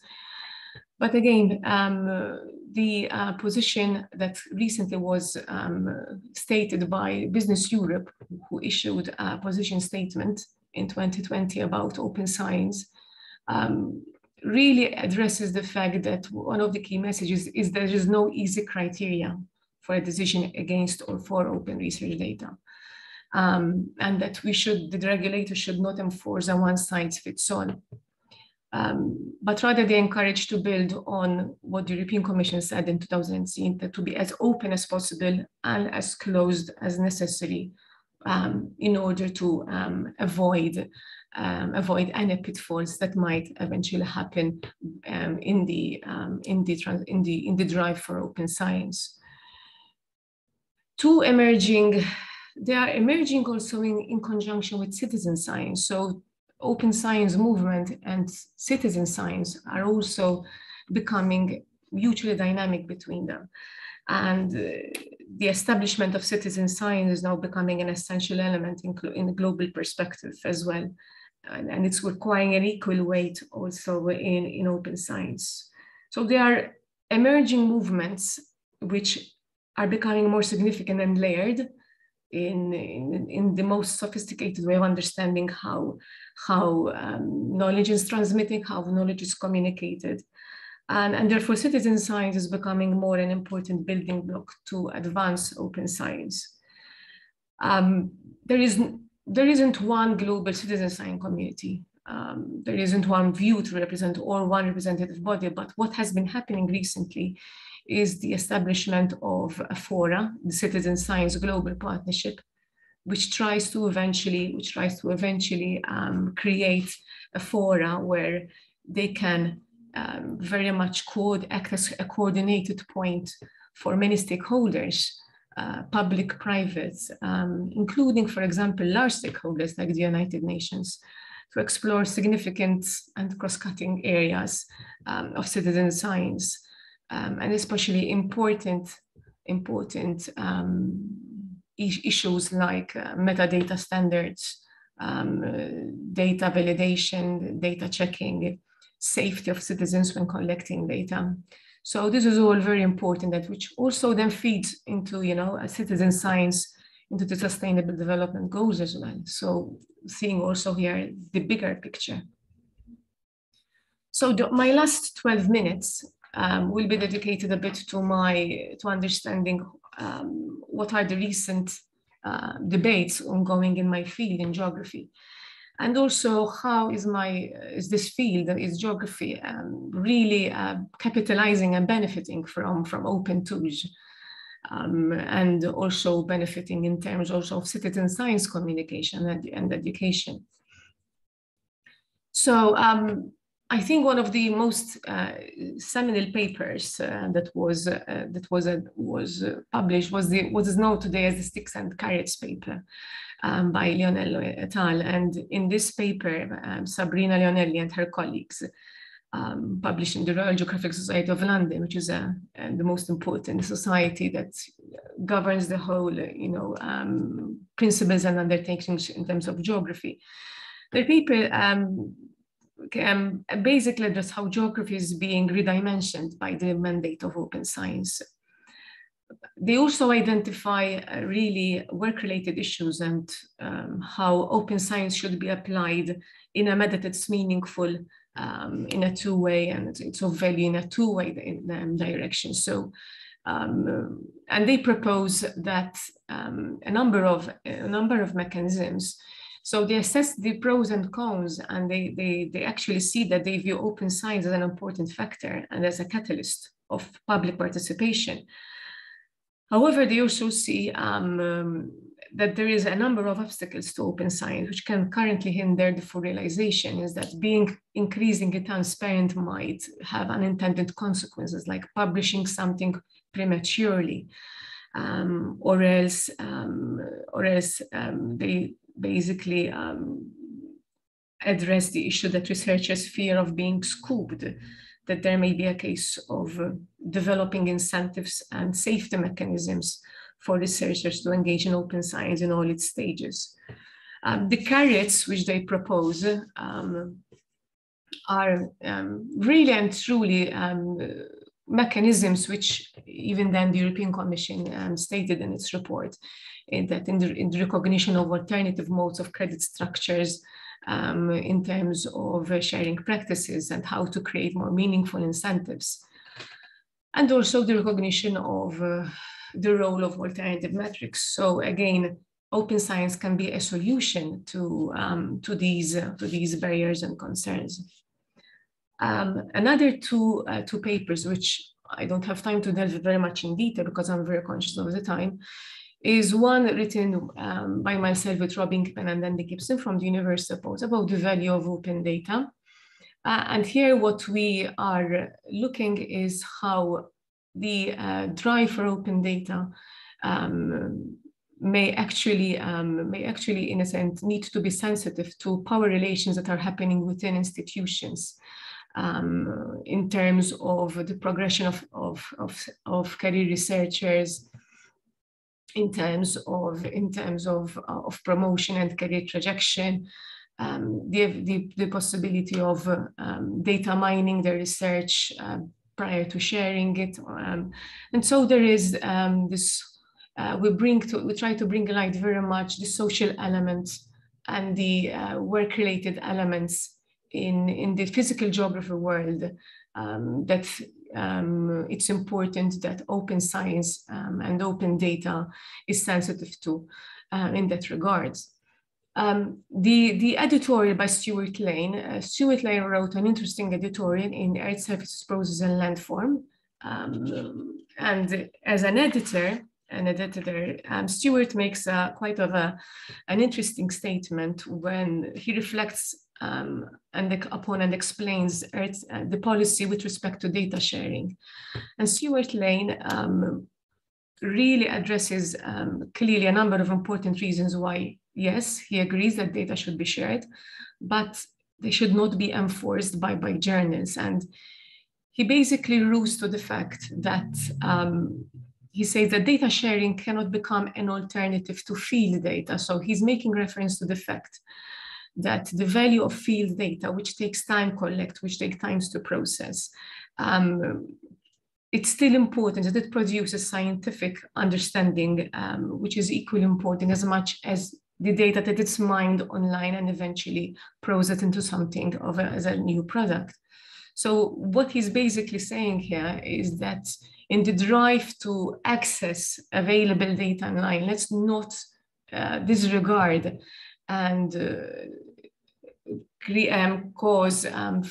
But again, um, the uh, position that recently was um, stated by Business Europe, who issued a position statement in 2020 about open science, um, really addresses the fact that one of the key messages is there is no easy criteria for a decision against or for open research data um, and that we should, the regulator should not enforce a one size fits all. Um, but rather they encourage to build on what the European Commission said in 2018, that to be as open as possible and as closed as necessary um, in order to um, avoid um, avoid any pitfalls that might eventually happen um, in the um, in the in the in the drive for open science. Two emerging they are emerging also in, in conjunction with citizen science. So open science movement and citizen science are also becoming mutually dynamic between them. And uh, the establishment of citizen science is now becoming an essential element in, in global perspective as well. And, and, it's requiring an equal weight also in, in open science. So there are emerging movements which are becoming more significant and layered in, in, in the most sophisticated way of understanding how, how um, knowledge is transmitted, how knowledge is communicated. And, and therefore, citizen science is becoming more an important building block to advance open science. Um, there, is, there isn't one global citizen science community. Um, there isn't one view to represent or one representative body, but what has been happening recently is the establishment of a fora, the Citizen Science Global Partnership, which tries to eventually, which tries to eventually um, create a fora where they can um, very much could act as a coordinated point for many stakeholders, uh, public, private, um, including, for example, large stakeholders like the United Nations, to explore significant and cross-cutting areas um, of citizen science, um, and especially important, important um, issues like uh, metadata standards, um, uh, data validation, data checking, safety of citizens when collecting data. So this is all very important that which also then feeds into, you know, citizen science into the sustainable development goals as well. So seeing also here the bigger picture. So the, my last 12 minutes um, will be dedicated a bit to my, to understanding um, what are the recent uh, debates ongoing in my field in geography. And also how is my is this field is geography um, really uh, capitalizing and benefiting from from open tools? Um, and also benefiting in terms also of citizen science communication and, and education. So um, I think one of the most uh, seminal papers uh, that was uh, that was was published was the what is known today as the sticks and carrots paper, um, by Leonelli et al. And in this paper, um, Sabrina Leonelli and her colleagues um, published in the Royal Geographic Society of London, which is a, the most important society that governs the whole, you know, um, principles and undertakings in terms of geography. The paper um, basically address how geography is being redimensioned by the mandate of open science they also identify uh, really work-related issues and um, how open science should be applied in a method that's meaningful um, in a two-way and it's of value in a two-way um, direction. So, um, and they propose that um, a number of a number of mechanisms. So they assess the pros and cons, and they they they actually see that they view open science as an important factor and as a catalyst of public participation. However, they also see um, um, that there is a number of obstacles to open science, which can currently hinder the full realization is that being increasingly transparent might have unintended consequences, like publishing something prematurely, um, or else, um, or else um, they basically um, address the issue that researchers fear of being scooped that there may be a case of uh, developing incentives and safety mechanisms for researchers to engage in open science in all its stages. Um, the carrots which they propose um, are um, really and truly um, mechanisms which even then the European Commission um, stated in its report in that in the, in the recognition of alternative modes of credit structures um, in terms of uh, sharing practices and how to create more meaningful incentives. And also the recognition of uh, the role of alternative metrics. So again, open science can be a solution to, um, to, these, uh, to these barriers and concerns. Um, another two, uh, two papers, which I don't have time to delve very much in detail because I'm very conscious of the time, is one written um, by myself with Robin Kpen and Andy Gibson from the University of Port about the value of open data. Uh, and here what we are looking is how the uh, drive for open data um, may actually um, may actually in a sense need to be sensitive to power relations that are happening within institutions um, in terms of the progression of, of, of, of career researchers in terms of in terms of, of promotion and career trajectory, um, the, the, the possibility of um, data mining the research uh, prior to sharing it. Um, and so there is um, this, uh, we bring to, we try to bring light very much the social elements and the uh, work-related elements in, in the physical geography world um, that um, it's important that open science um, and open data is sensitive to uh, in that regard. Um, the, the editorial by Stuart Lane, uh, Stuart Lane wrote an interesting editorial in Earth Surface Process and Landform. Um, and as an editor, an editor, um, Stuart makes quite of a, an interesting statement when he reflects um, and the, opponent explains uh, the policy with respect to data sharing. And Stuart Lane um, really addresses um, clearly a number of important reasons why, yes, he agrees that data should be shared, but they should not be enforced by, by journals. And he basically rules to the fact that um, he says that data sharing cannot become an alternative to field data. So he's making reference to the fact that the value of field data, which takes time collect, which takes times to process, um, it's still important that it produces scientific understanding, um, which is equally important as much as the data that it's mined online and eventually processed into something of a, as a new product. So what he's basically saying here is that in the drive to access available data online, let's not uh, disregard and uh, um, cause um,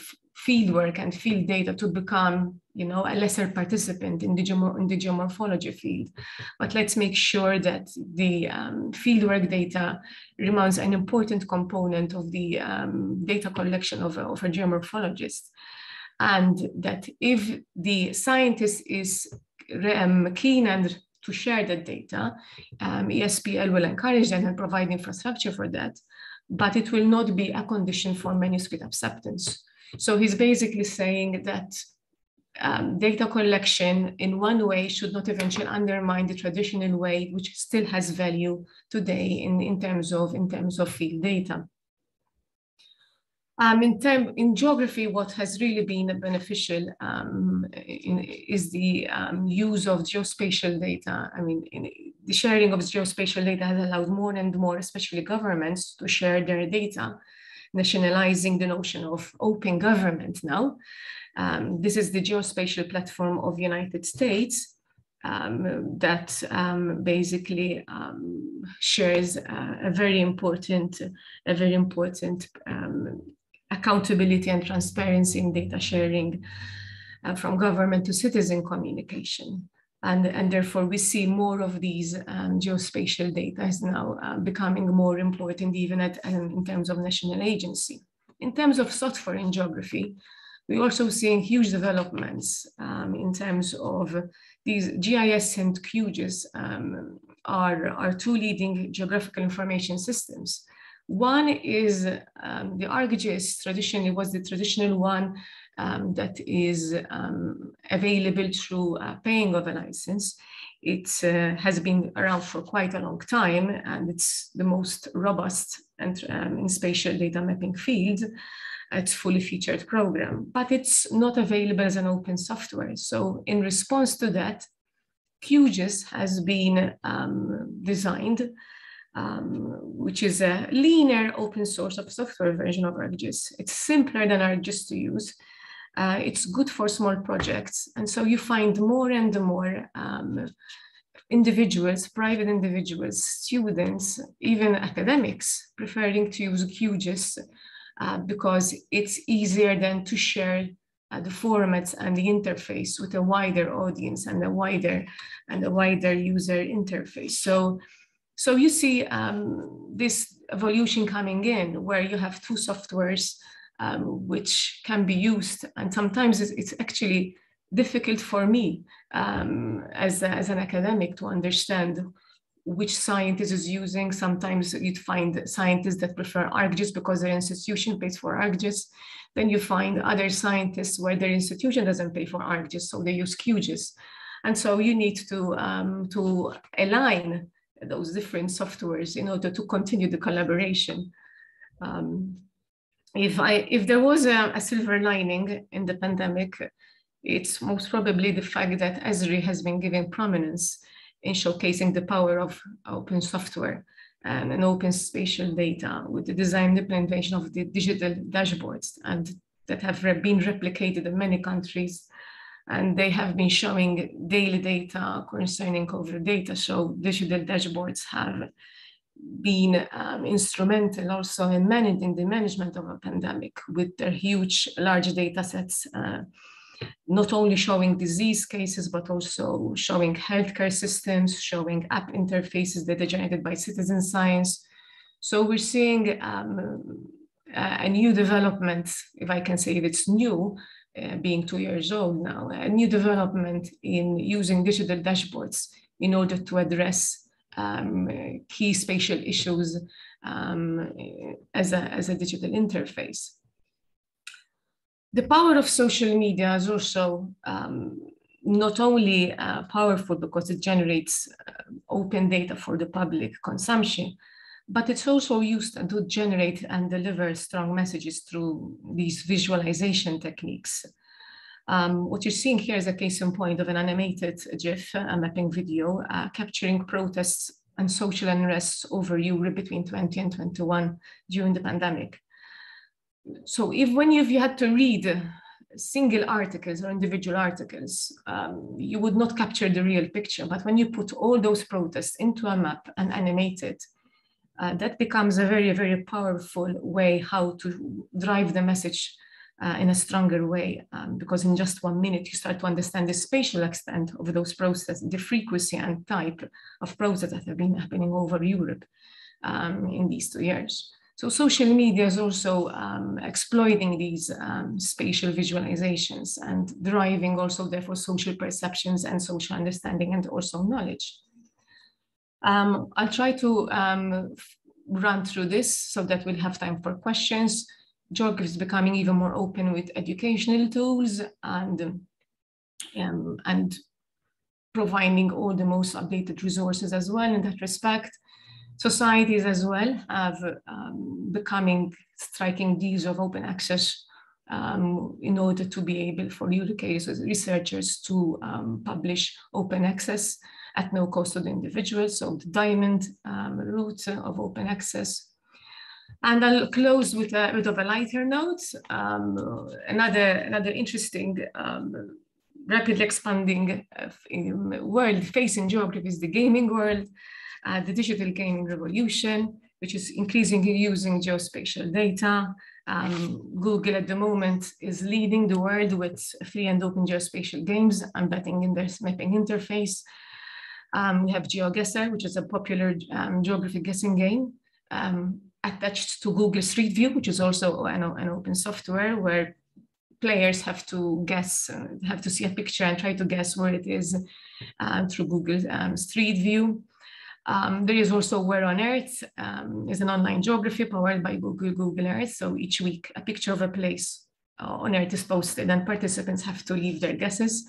fieldwork and field data to become you know, a lesser participant in the, in the geomorphology field. But let's make sure that the um, fieldwork data remains an important component of the um, data collection of a, of a geomorphologist. And that if the scientist is um, keen and to share that data, um, ESPL will encourage that and provide infrastructure for that, but it will not be a condition for manuscript acceptance. So he's basically saying that um, data collection in one way should not eventually undermine the traditional way, which still has value today in, in, terms, of, in terms of field data. Um, in, term, in geography, what has really been beneficial um, in, is the um, use of geospatial data. I mean, in, the sharing of geospatial data has allowed more and more, especially governments, to share their data, nationalizing the notion of open government now. Um, this is the geospatial platform of United States um, that um, basically um, shares uh, a very important, a very important um, accountability and transparency in data sharing uh, from government to citizen communication. And, and therefore we see more of these um, geospatial data is now uh, becoming more important even at, in terms of national agency. In terms of software in geography, we're also seeing huge developments um, in terms of these GIS and QGIS um, are, are two leading geographical information systems. One is um, the ArcGIS traditionally was the traditional one um, that is um, available through uh, paying of a license. It uh, has been around for quite a long time and it's the most robust and um, in spatial data mapping field it's fully featured program, but it's not available as an open software. So in response to that, QGIS has been um, designed, um, which is a leaner open source of software version of ArcGIS. It's simpler than ArcGIS to use. Uh, it's good for small projects. And so you find more and more um, individuals, private individuals, students, even academics preferring to use QGIS uh, because it's easier than to share uh, the formats and the interface with a wider audience and a wider and a wider user interface. So, so you see um, this evolution coming in where you have two softwares um, which can be used, and sometimes it's, it's actually difficult for me um, as, a, as an academic to understand which scientist is using. Sometimes you'd find scientists that prefer ArcGIS because their institution pays for ArcGIS. Then you find other scientists where their institution doesn't pay for ArcGIS, so they use QGIS. And so you need to, um, to align those different softwares in order to continue the collaboration. Um, if, I, if there was a, a silver lining in the pandemic, it's most probably the fact that Esri has been given prominence in showcasing the power of open software and an open spatial data with the design implementation of the digital dashboards and that have been replicated in many countries and they have been showing daily data concerning COVID data. So digital dashboards have been um, instrumental also in managing the management of a pandemic with their huge large data sets uh, not only showing disease cases, but also showing healthcare systems, showing app interfaces that are generated by citizen science. So we're seeing um, a new development, if I can say it's new, uh, being two years old now, a new development in using digital dashboards in order to address um, key spatial issues um, as, a, as a digital interface. The power of social media is also um, not only uh, powerful because it generates uh, open data for the public consumption, but it's also used to generate and deliver strong messages through these visualization techniques. Um, what you're seeing here is a case in point of an animated GIF, a mapping video, uh, capturing protests and social unrest over Europe between 20 and 21 during the pandemic. So if when you've, you had to read single articles or individual articles, um, you would not capture the real picture. But when you put all those protests into a map and animate it, uh, that becomes a very, very powerful way how to drive the message uh, in a stronger way. Um, because in just one minute, you start to understand the spatial extent of those processes, the frequency and type of processes that have been happening over Europe um, in these two years. So social media is also um, exploiting these um, spatial visualizations and driving also therefore social perceptions and social understanding and also knowledge. Um, I'll try to um, run through this so that we'll have time for questions. Geography is becoming even more open with educational tools and, um, and providing all the most updated resources as well in that respect societies as well have um, becoming striking deals of open access um, in order to be able for educators, researchers to um, publish open access at no cost to the individual. So the diamond um, route of open access. And I'll close with a bit of a lighter note. Um, another, another interesting um, rapidly expanding uh, world facing geography is the gaming world uh, the digital gaming revolution, which is increasingly using geospatial data. Um, Google at the moment is leading the world with free and open geospatial games, embedding in their mapping interface. Um, we have GeoGuessr, which is a popular um, geography guessing game um, attached to Google Street View, which is also an, an open software where players have to guess, uh, have to see a picture and try to guess where it is uh, through Google um, Street View. Um, there is also Where on Earth, um, is an online geography powered by Google, Google Earth. So each week a picture of a place uh, on Earth is posted and participants have to leave their guesses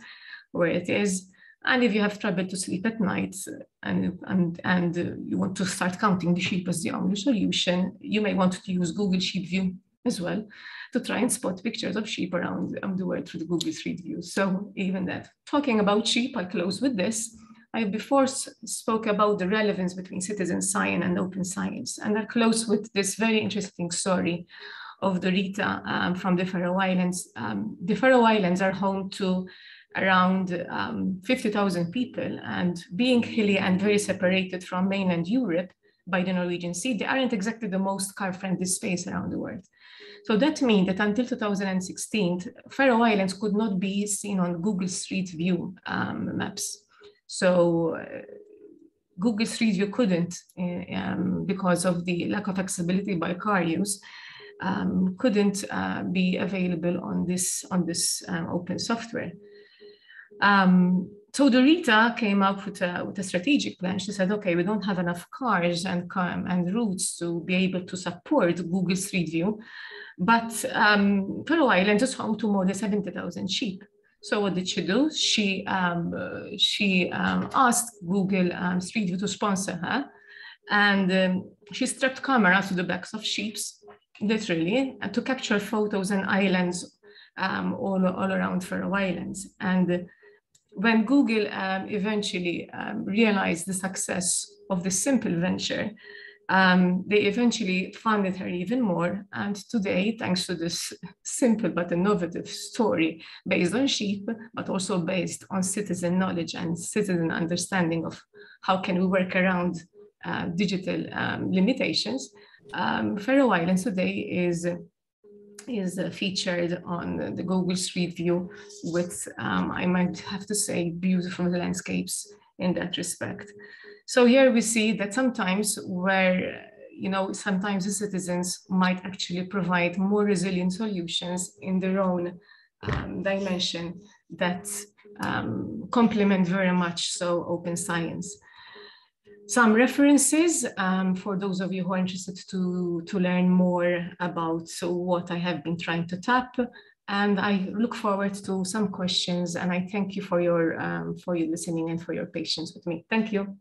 where it is. And if you have trouble to sleep at night and, and, and you want to start counting the sheep as the only solution, you may want to use Google Sheep View as well to try and spot pictures of sheep around um, the world through the Google Street View. So even that. Talking about sheep, I'll close with this. I before spoke about the relevance between citizen science and open science. And I'll close with this very interesting story of Durita um, from the Faroe Islands. Um, the Faroe Islands are home to around um, 50,000 people and being hilly and very separated from mainland Europe by the Norwegian Sea, they aren't exactly the most car-friendly space around the world. So that means that until 2016, Faroe Islands could not be seen on Google Street View um, maps. So uh, Google Street View couldn't, uh, um, because of the lack of accessibility by car use, um, couldn't uh, be available on this on this um, open software. Um, so Durita came up with a, with a strategic plan. She said, okay, we don't have enough cars and, and routes to be able to support Google Street View, but um, Faroe Island is home to more than 70,000 sheep. So what did she do? She um, she um, asked Google um, Street View to sponsor her, and um, she strapped cameras to the backs of sheep, literally, to capture photos and islands um, all, all around Faroe Islands. And when Google um, eventually realized the success of this simple venture, um, they eventually funded her even more. And today, thanks to this simple but innovative story based on sheep, but also based on citizen knowledge and citizen understanding of how can we work around uh, digital um, limitations, um, Faroe Islands today is is featured on the Google Street View with, um, I might have to say, beautiful landscapes in that respect. So here we see that sometimes where you know, sometimes the citizens might actually provide more resilient solutions in their own um, dimension that um, complement very much so open science. Some references um, for those of you who are interested to, to learn more about what I have been trying to tap. And I look forward to some questions and I thank you for your, um, for your listening and for your patience with me. Thank you.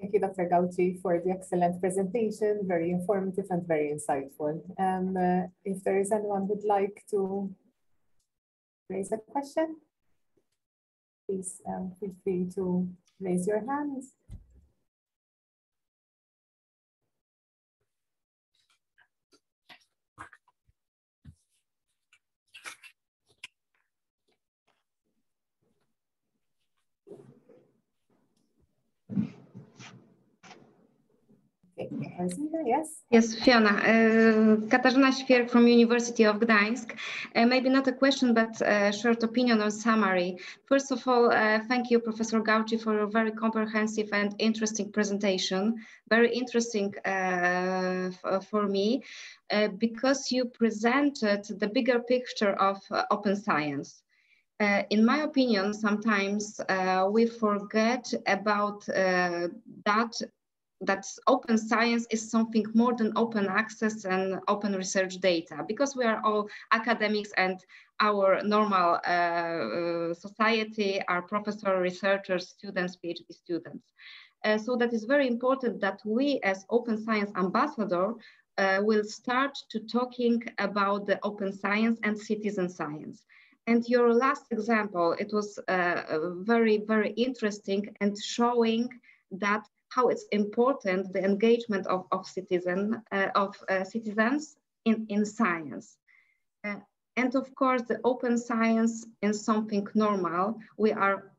Thank you, Dr. Gauci, for the excellent presentation, very informative and very insightful. And uh, if there is anyone who'd like to raise a question, please um, feel free to raise your hands. Yes. Yes, Fiona. Uh, Katarzyna Świerk from University of Gdańsk. Uh, maybe not a question, but a short opinion or summary. First of all, uh, thank you, Professor Gauci, for a very comprehensive and interesting presentation. Very interesting uh, for me uh, because you presented the bigger picture of uh, open science. Uh, in my opinion, sometimes uh, we forget about uh, that that open science is something more than open access and open research data because we are all academics and our normal uh, uh society are professor, researchers, students, PhD students. Uh, so that is very important that we as open science ambassador uh, will start to talking about the open science and citizen science. And your last example, it was uh, very, very interesting and showing that how it's important the engagement of, of, citizen, uh, of uh, citizens in, in science. Uh, and of course, the open science is something normal. We are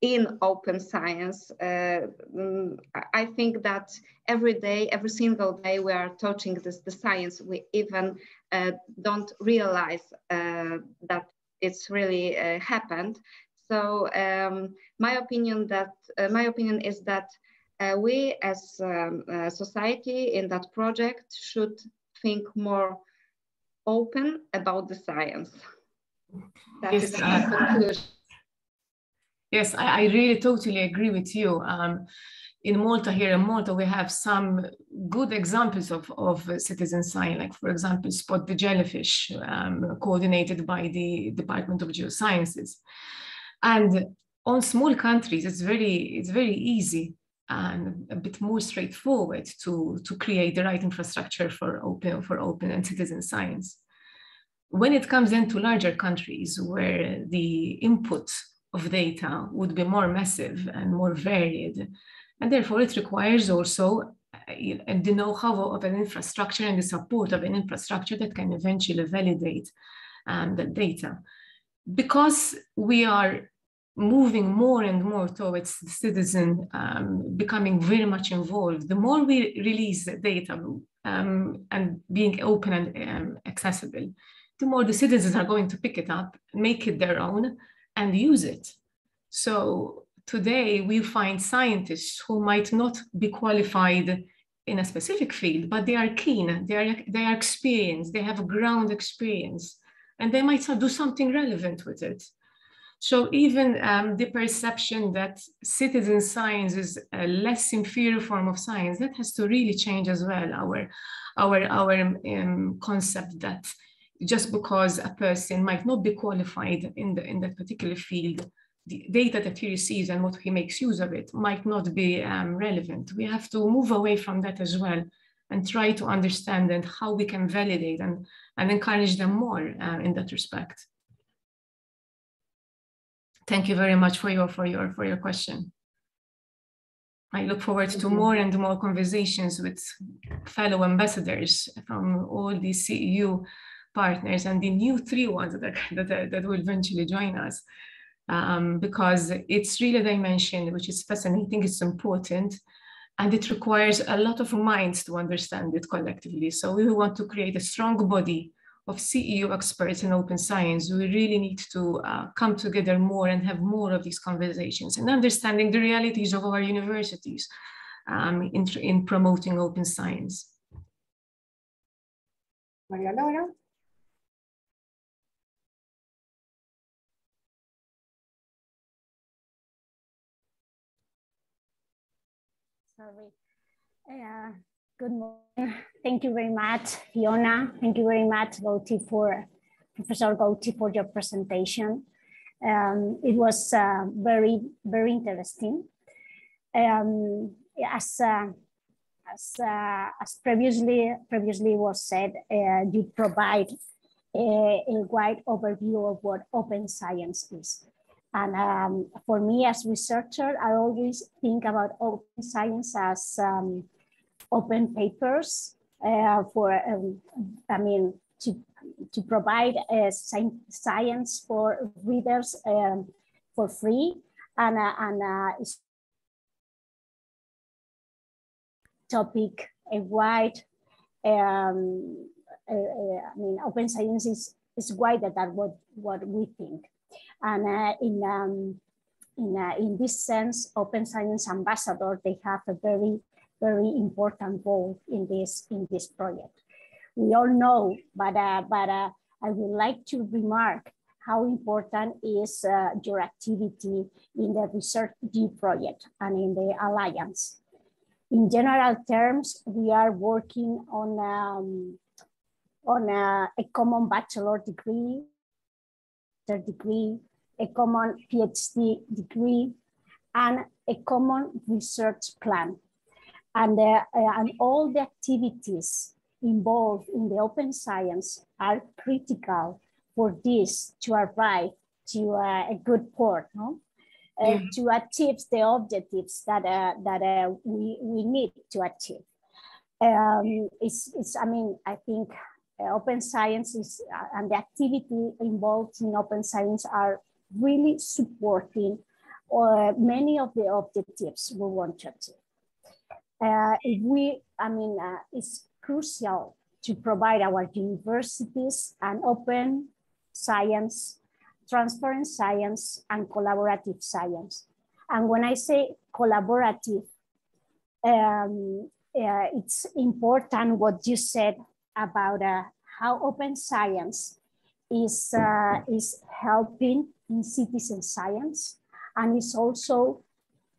in open science. Uh, mm, I think that every day, every single day, we are touching this, the science. We even uh, don't realize uh, that it's really happened. So um, my opinion that my opinion is that we as um, a society in that project should think more open about the science. That yes, uh, yes I, I, really totally agree with you. Um, in Malta, here in Malta, we have some good examples of, of citizen science, like for example, Spot the Jellyfish, um, coordinated by the Department of Geosciences. And on small countries, it's very, it's very easy and a bit more straightforward to, to create the right infrastructure for open, for open and citizen science. When it comes into larger countries where the input of data would be more massive and more varied, and therefore it requires also uh, the know-how of an infrastructure and the support of an infrastructure that can eventually validate um, the data. Because we are moving more and more towards the citizen um, becoming very much involved, the more we release data um, and being open and um, accessible, the more the citizens are going to pick it up, make it their own, and use it. So today we find scientists who might not be qualified in a specific field, but they are keen, they are, they are experienced, they have ground experience, and they might do something relevant with it. So even um, the perception that citizen science is a less inferior form of science, that has to really change as well. Our, our, our um, concept that just because a person might not be qualified in, the, in that particular field, the data that he receives and what he makes use of it might not be um, relevant. We have to move away from that as well and try to understand and how we can validate and, and encourage them more uh, in that respect. Thank you very much for your, for your, for your question. I look forward to more and more conversations with fellow ambassadors from all the SEA-EU partners and the new three ones that, are, that, that will eventually join us. Um, because it's really a dimension which is fascinating, it's important, and it requires a lot of minds to understand it collectively. So we want to create a strong body of SEA-EU experts in open science, we really need to uh, come together more and have more of these conversations and understanding the realities of our universities. um, in, in promoting open science. Maria Laura? Sorry. Uh, good morning. Thank you very much, Fiona. Thank you very much, Gauci, for Professor Gauci, for your presentation. Um, it was uh, very, very interesting. Um, as uh, as, uh, as previously previously was said, uh, you provide a, a, wide overview of what open science is. And um, for me as researcher, I always think about open science as um, open papers uh, for, um, I mean, to, to provide uh, science for readers um, for free and, uh, and uh, topic a wide, um, I mean, open science is, is wider than what, what we think. And in, um, in, in this sense, Open Science Ambassador, they have a very, very important role in this, in this project. We all know, but, uh, but uh, I would like to remark how important is uh, your activity in the Research D project and in the Alliance. In general terms, we are working on, um, on a, a common bachelor degree, degree, a common PhD degree, and a common research plan. And, uh, and all the activities involved in the open science are critical for this to arrive to uh, a good port, no? Uh, yeah. to achieve the objectives that, uh, that uh, we, we need to achieve. Um, it's, it's, I mean, I think uh, open science is, uh, and the activity involved in open science are really supporting uh, many of the objectives we want to achieve. Uh, if we, I mean, uh, it's crucial to provide our universities an open science, transparent science, and collaborative science. And when I say collaborative, um, uh, it's important what you said about uh, how open science is, uh, is helping in citizen science and it's also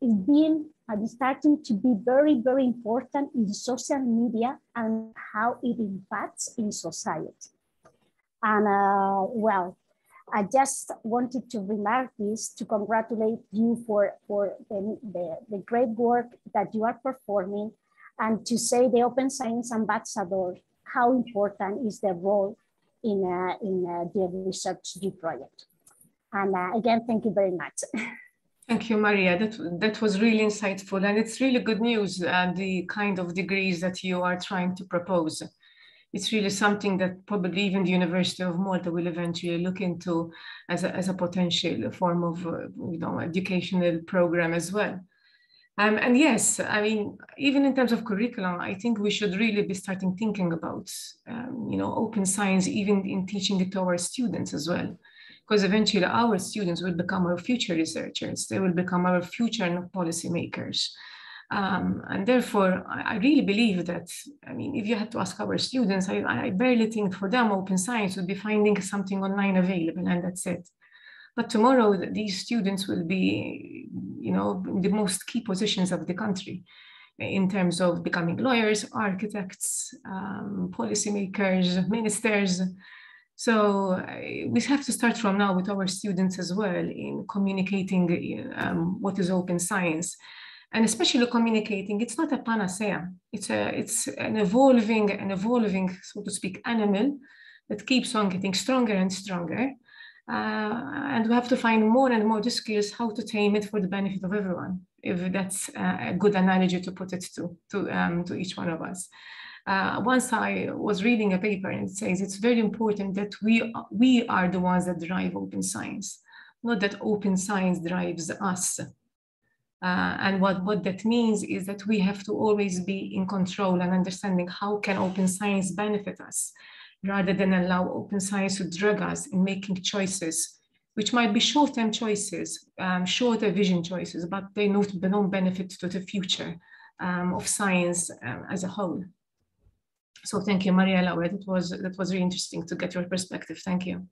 being and starting to be very, very important in social media and how it impacts in society. And uh, well, I just wanted to remark this to congratulate you for, for the, the, the great work that you are performing and to say the Open Science Ambassador how important is the role in, uh, in uh, the reSEArch-EU project. And uh, again, thank you very much. Thank you, Maria. That, that was really insightful. And it's really good news, uh, the kind of degrees that you are trying to propose. It's really something that probably even the University of Malta will eventually look into as a, as a potential form of uh, you know, educational program as well. Um, and yes, I mean, even in terms of curriculum, I think we should really be starting thinking about, um, you know, open science, even in teaching it to our students as well. Because eventually our students will become our future researchers. They will become our future policymakers. Um, and therefore, I, I, really believe that, I mean, if you had to ask our students, I, I barely think for them open science would be finding something online available and that's it. But tomorrow, these students will be, you know, the most key positions of the country in terms of becoming lawyers, architects, um, policymakers, ministers. So we have to start from now with our students as well in communicating um, what is open science. And especially communicating it's not a panacea. It's a it's an evolving and evolving so to speak animal that keeps on getting stronger and stronger. Uh, and we have to find more and more the skills how to tame it for the benefit of everyone, if that's a good analogy to put it to, to, um, to each one of us. Uh, once I was reading a paper and it says it's very important that we, we are the ones that drive open science, not that open science drives us. Uh, and what, what that means is that we have to always be in control and understanding how can open science benefit us rather than allow open science to drug us in making choices, which might be short-term choices, um, shorter vision choices, but they don't, they don't benefit to the future um, of science um, as a whole. So thank you, Maria Laura. That was that was really interesting to get your perspective. Thank you.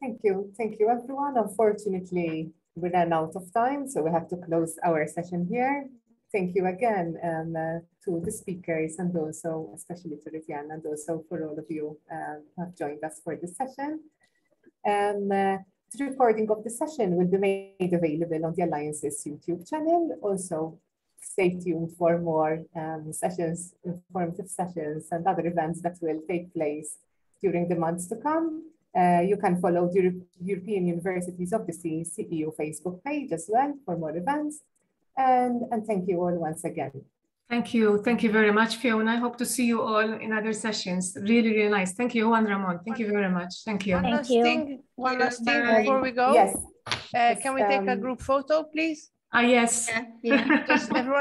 Thank you. Thank you, everyone. Unfortunately, we ran out of time, so we have to close our session here. Thank you again um, uh, to the speakers and also especially to Ritienne and also for all of you uh, who have joined us for this session. Um, uh, the recording of the session will be made available on the Alliance's YouTube channel. Also, stay tuned for more um, sessions, informative sessions and other events that will take place during the months to come. Uh, you can follow the European Universities of the Sea SEA-EU Facebook page as well for more events. And, and thank you all once again. Thank you. Thank you very much, Fiona. I hope to see you all in other sessions. Really, really nice. Thank you, Juan Ramon. Thank you very much. Thank you. One Thank last you. thing, one last thing before we go. Yes. Uh, can we take a um, group photo, please? Ah, yes. Yeah. Because everyone